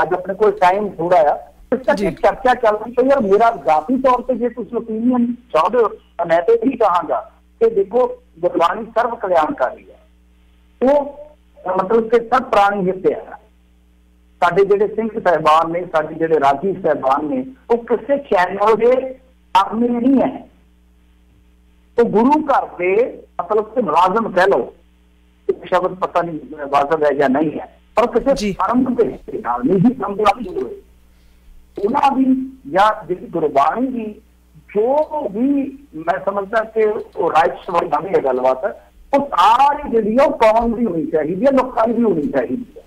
ਅੱਜ ਆਪਣੇ ਕੋਲ ਟਾਈਮ ਥੋੜਾ ਆ ਇਸ ਕਰਕੇ ਚਰਚਾ ਚੱਲ ਰਹੀ ਹੈ ਯਾਰ ਮੇਰਾ ਜ਼ਾਤੀ ਤੌਰ ਤੇ ਜੇ ਤੁਸੀਂ ਓਪੀਨੀਅਨ ਚਾਹਦੇ ਹੋ ਤਾਂ ਮੈਂ ਤੇ ਇਹੀ ਕਹਾਂਗਾ ਕਿ ਦੇਖੋ ਗੁਰਬਾਣੀ ਸਰਵ ਕਲਿਆਣਕਾਰੀ ਹੈ। ਉਹ ਮਤਲਬ ਕਿ ਸਭ ਪ੍ਰਾਣੀ ਹਿੱਤੇ ਆ। ਸਾਡੇ ਜਿਹੜੇ ਸਿੰਘ ਸਹਿਬਾਨ ਨੇ ਸਾਡੇ ਜਿਹੜੇ ਰਾਜੀ ਸਹਿਬਾਨ ਨੇ ਉਹ ਕਿਸੇ ਚੈਨਲ ਦੇ ਆਦਮੀ ਨਹੀਂ ਹੈ। ਉਹ ਗੁਰੂ ਘਰ ਦੇ ਮਤਲਬ ਕਿ ਮੁਲਾਜ਼ਮ ਕਹਿ ਲਓ ਸ਼ਬਦ ਪਤਾ ਨਹੀਂ ਵਾਜਬ ਹੈ ਜਾਂ ਨਹੀਂ ਹੈ ਪਰ ਕਿਸੇ। ਫਰਮ ਦੇ ਨਾਲ ਨਹੀਂ ਕੰਮ ਦਾ ਨਹੀਂ ਹੋਏ। ਉਹਨਾਂ ਦੀ ਜਾਂ ਜਿਹੜੀ ਗੁਰਬਾਣੀ ਦੀ ਜੋ ਵੀ ਮੈਂ ਸਮਝਦਾ ਕਿ ਉਹ ਰਾਈਟਸ ਵਾਲੀ ਨਵੀਂ ਹੈ ਗੱਲਬਾਤ ਉਹ ਸਾਰੀ ਜਿਹੜੀ ਆ ਉਹ ਕੌਮ ਦੀ ਹੋਣੀ ਚਾਹੀਦੀ ਹੈ ਲੋਕਾਂ ਦੀ ਹੋਣੀ ਚਾਹੀਦੀ ਹੈ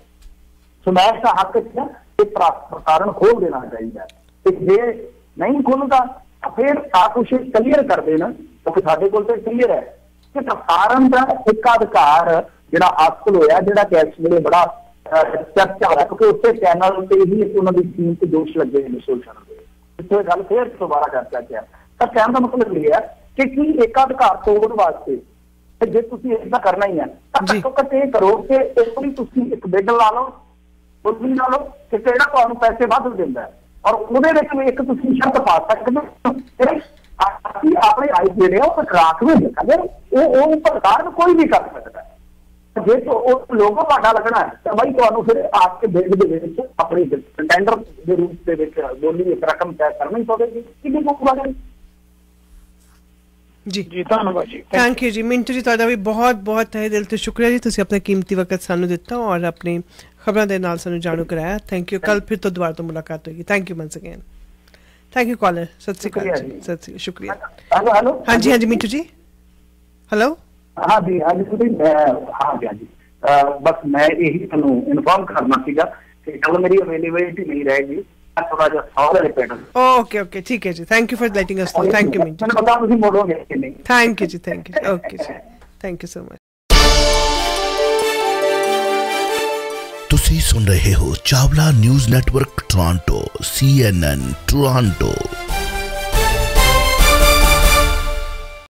ਸੋ ਦਾ ਹੱਕ ਚ ਕਿ ਪ੍ਰਸਾਰਣ ਖੋਲ ਦੇਣਾ ਚਾਹੀਦਾ ਤੇ ਜੇ ਨਹੀਂ ਖੁੱਲਦਾ ਤਾਂ ਫਿਰ ਆ ਕੁਛ ਕਲੀਅਰ ਕਰ ਦੇਣਾ ਕਿਉਂਕਿ ਸਾਡੇ ਕੋਲ ਤੇ ਕਲੀਅਰ ਹੈ ਕਿ ਪ੍ਰਸਾਰਣ ਦਾ ਇੱਕ ਅਧਿਕਾਰ ਜਿਹੜਾ ਹਾਸਲ ਹੋਇਆ ਜਿਹੜਾ ਕਿ ਇਸ ਵੇਲੇ ਬੜਾ ਅਹ, ਚਰਚਾ ਹੋਇਆ ਕਿਉਂਕਿ ਉੱਤੇ ਚੈਨਲ ਤੇ ਹੀ ਇੱਕ ਉਹਨਾਂ ਦੀ ਟੀਮ ਤੇ ਦੋਸ਼ ਲੱਗੇ ਨੇ ਸੋਸ਼ਲ ਦੇ ਇੱਥੇ ਗੱਲ ਫੇਰ ਦੁਬਾਰਾ ਚਰਚਾ ਕਿਹਾ ਤਾਂ ਕਹਿਣ ਦਾ ਮਤਲਬ ਇਹ ਹੈ ਕਿ ਕੀ ਇੱਕ ਅਧਿਕਾਰ ਤੋੜਨ ਵਾਸਤੇ ਤੇ ਜੇ ਤੁਸੀਂ ਇਦਾਂ ਕਰਨਾ ਹੀ ਹੈ ਤਾਂ। ਘੱਟੋ ਘੱਟ ਇਹ ਕਰੋ ਕਿ ਇੱਕ ਵਾਰੀ ਤੁਸੀਂ ਇੱਕ ਬਿੱਡ ਲਾ ਲਓ ਵੀ ਲਾ ਲਓ ਕਿ ਕਿਹੜਾ ਤੁਹਾਨੂੰ ਪੈਸੇ ਵੱਧ ਦਿੰਦਾ ਹੈ। ਔਰ ਉਹਦੇ ਵਿੱਚ ਵੀ ਇੱਕ ਤੁਸੀਂ ਸ਼ਰਤ ਪਾ ਸਕਦੇ ਹੋ ਕਿ ਅਸੀਂ ਆਪਣੇ ਰਾਈਟ ਜਿਹੜੇ ਉਹ ਰਾਖ ਵੀ ਲਿਖਾਂਗੇ ਉਹ ਉਹ ਪ੍ਰਕਾਰ ਕੋਈ ਵੀ ਕਰ ਸਕਦਾ ਜੇ ਤੋਂ ਉਹ ਲੋਗੋ ਤੁਹਾਡਾ ਲੱਗਣਾ ਹੈ ਤਾਂ ਬਾਈ ਤੁਹਾਨੂੰ ਫਿਰ ਆਪ ਕੇ ਬਿੱਲ ਦੇ ਵਿੱਚ ਆਪਣੀ ਟੈਂਡਰ ਦੇ ਰੂਪ ਦੇ ਵਿੱਚ ਬੋਲੀ ਇੱਕ ਰਕਮ ਤੈਅ ਕਰਨੀ ਪਵੇਗੀ ਕਿੰਨੀ ਕੁ ਬਣੇ ਜੀ। ਜੀ ਧੰਨਵਾਦ ਜੀ। ਥੈਂਕ ਯੂ ਜੀ। ਮਿੰਟੂ ਜੀ ਤੁਹਾਡਾ ਵੀ ਬਹੁਤ ਬਹੁਤ ਤਹਿ ਦਿਲ ਤੋਂ ਸ਼ੁਕਰੀਆ ਜੀ। ਤੁਸੀਂ ਆਪਣਾ ਕੀਮਤੀ ਵਕਤ ਸਾਨੂੰ ਦਿੱਤਾ ਔਰ ਆਪਣੀ ਖਬਰਾਂ ਦੇ ਨਾਲ ਸਾਨੂੰ ਜਾਣੂ ਕਰਾਇਆ। ਥੈਂਕ ਯੂ ਕੱਲ ਫਿਰ ਤੋਂ ਦੁਬਾਰਾ ਤੋਂ ਮੁਲਾਕਾਤ ਹੋਏਗੀ। Thank you once again thank you caller ਸਤਿ ਸ਼੍ਰੀ ਅਕਾਲ ਜੀ। ਸਤਿ ਸ਼੍ਰੀ ਸ਼ੁਕਰੀਆ। ਹੈਲੋ ਹੈਲੋ ਹਾਂਜੀ ਹਾਂਜੀ ਮਿੰਟੂ ਜੀ। ਹੈਲੋ ਹਾਂ ਜੀ ਹਾਂ ਜੀ ਹਾਂ ਜੀ ਬਸ ਮੈਂ ਇਹੀ ਤੁਹਾਨੂੰ ਇਨਫੋਰਮ ਕਰਨਾ ਸੀਗਾ ਕਿ ਕੱਲ ਮੇਰੀ ਅਵੇਲੇਬਿਲਿਟੀ ਨਹੀਂ ਰਹੇਗੀ। ਮੈਂ ਥੋੜਾ ਜਿਹਾ ਸੌਰ ਵਾਲੇ ਪੈਟਰਨ ਓਕੇ ਓਕੇ ਠੀਕ ਹੈ ਜੀ thank you for letting us know thank you Mintu ਮੈਨੂੰ ਪਤਾ ਤੁਸੀਂ ਮੋੜੋਗੇ ਕਿ ਨਹੀਂ ਥੈਂਕ ਯੂ ਜੀ ਥੈਂਕ ਯੂ ਓਕੇ ਜੀ ਥੈਂਕ ਯੂ ਸੋ ਮਚ ਤੁਸੀਂ ਸੁਣ ਰਹੇ ਹੋ Chawla news network Toronto CNN Toronto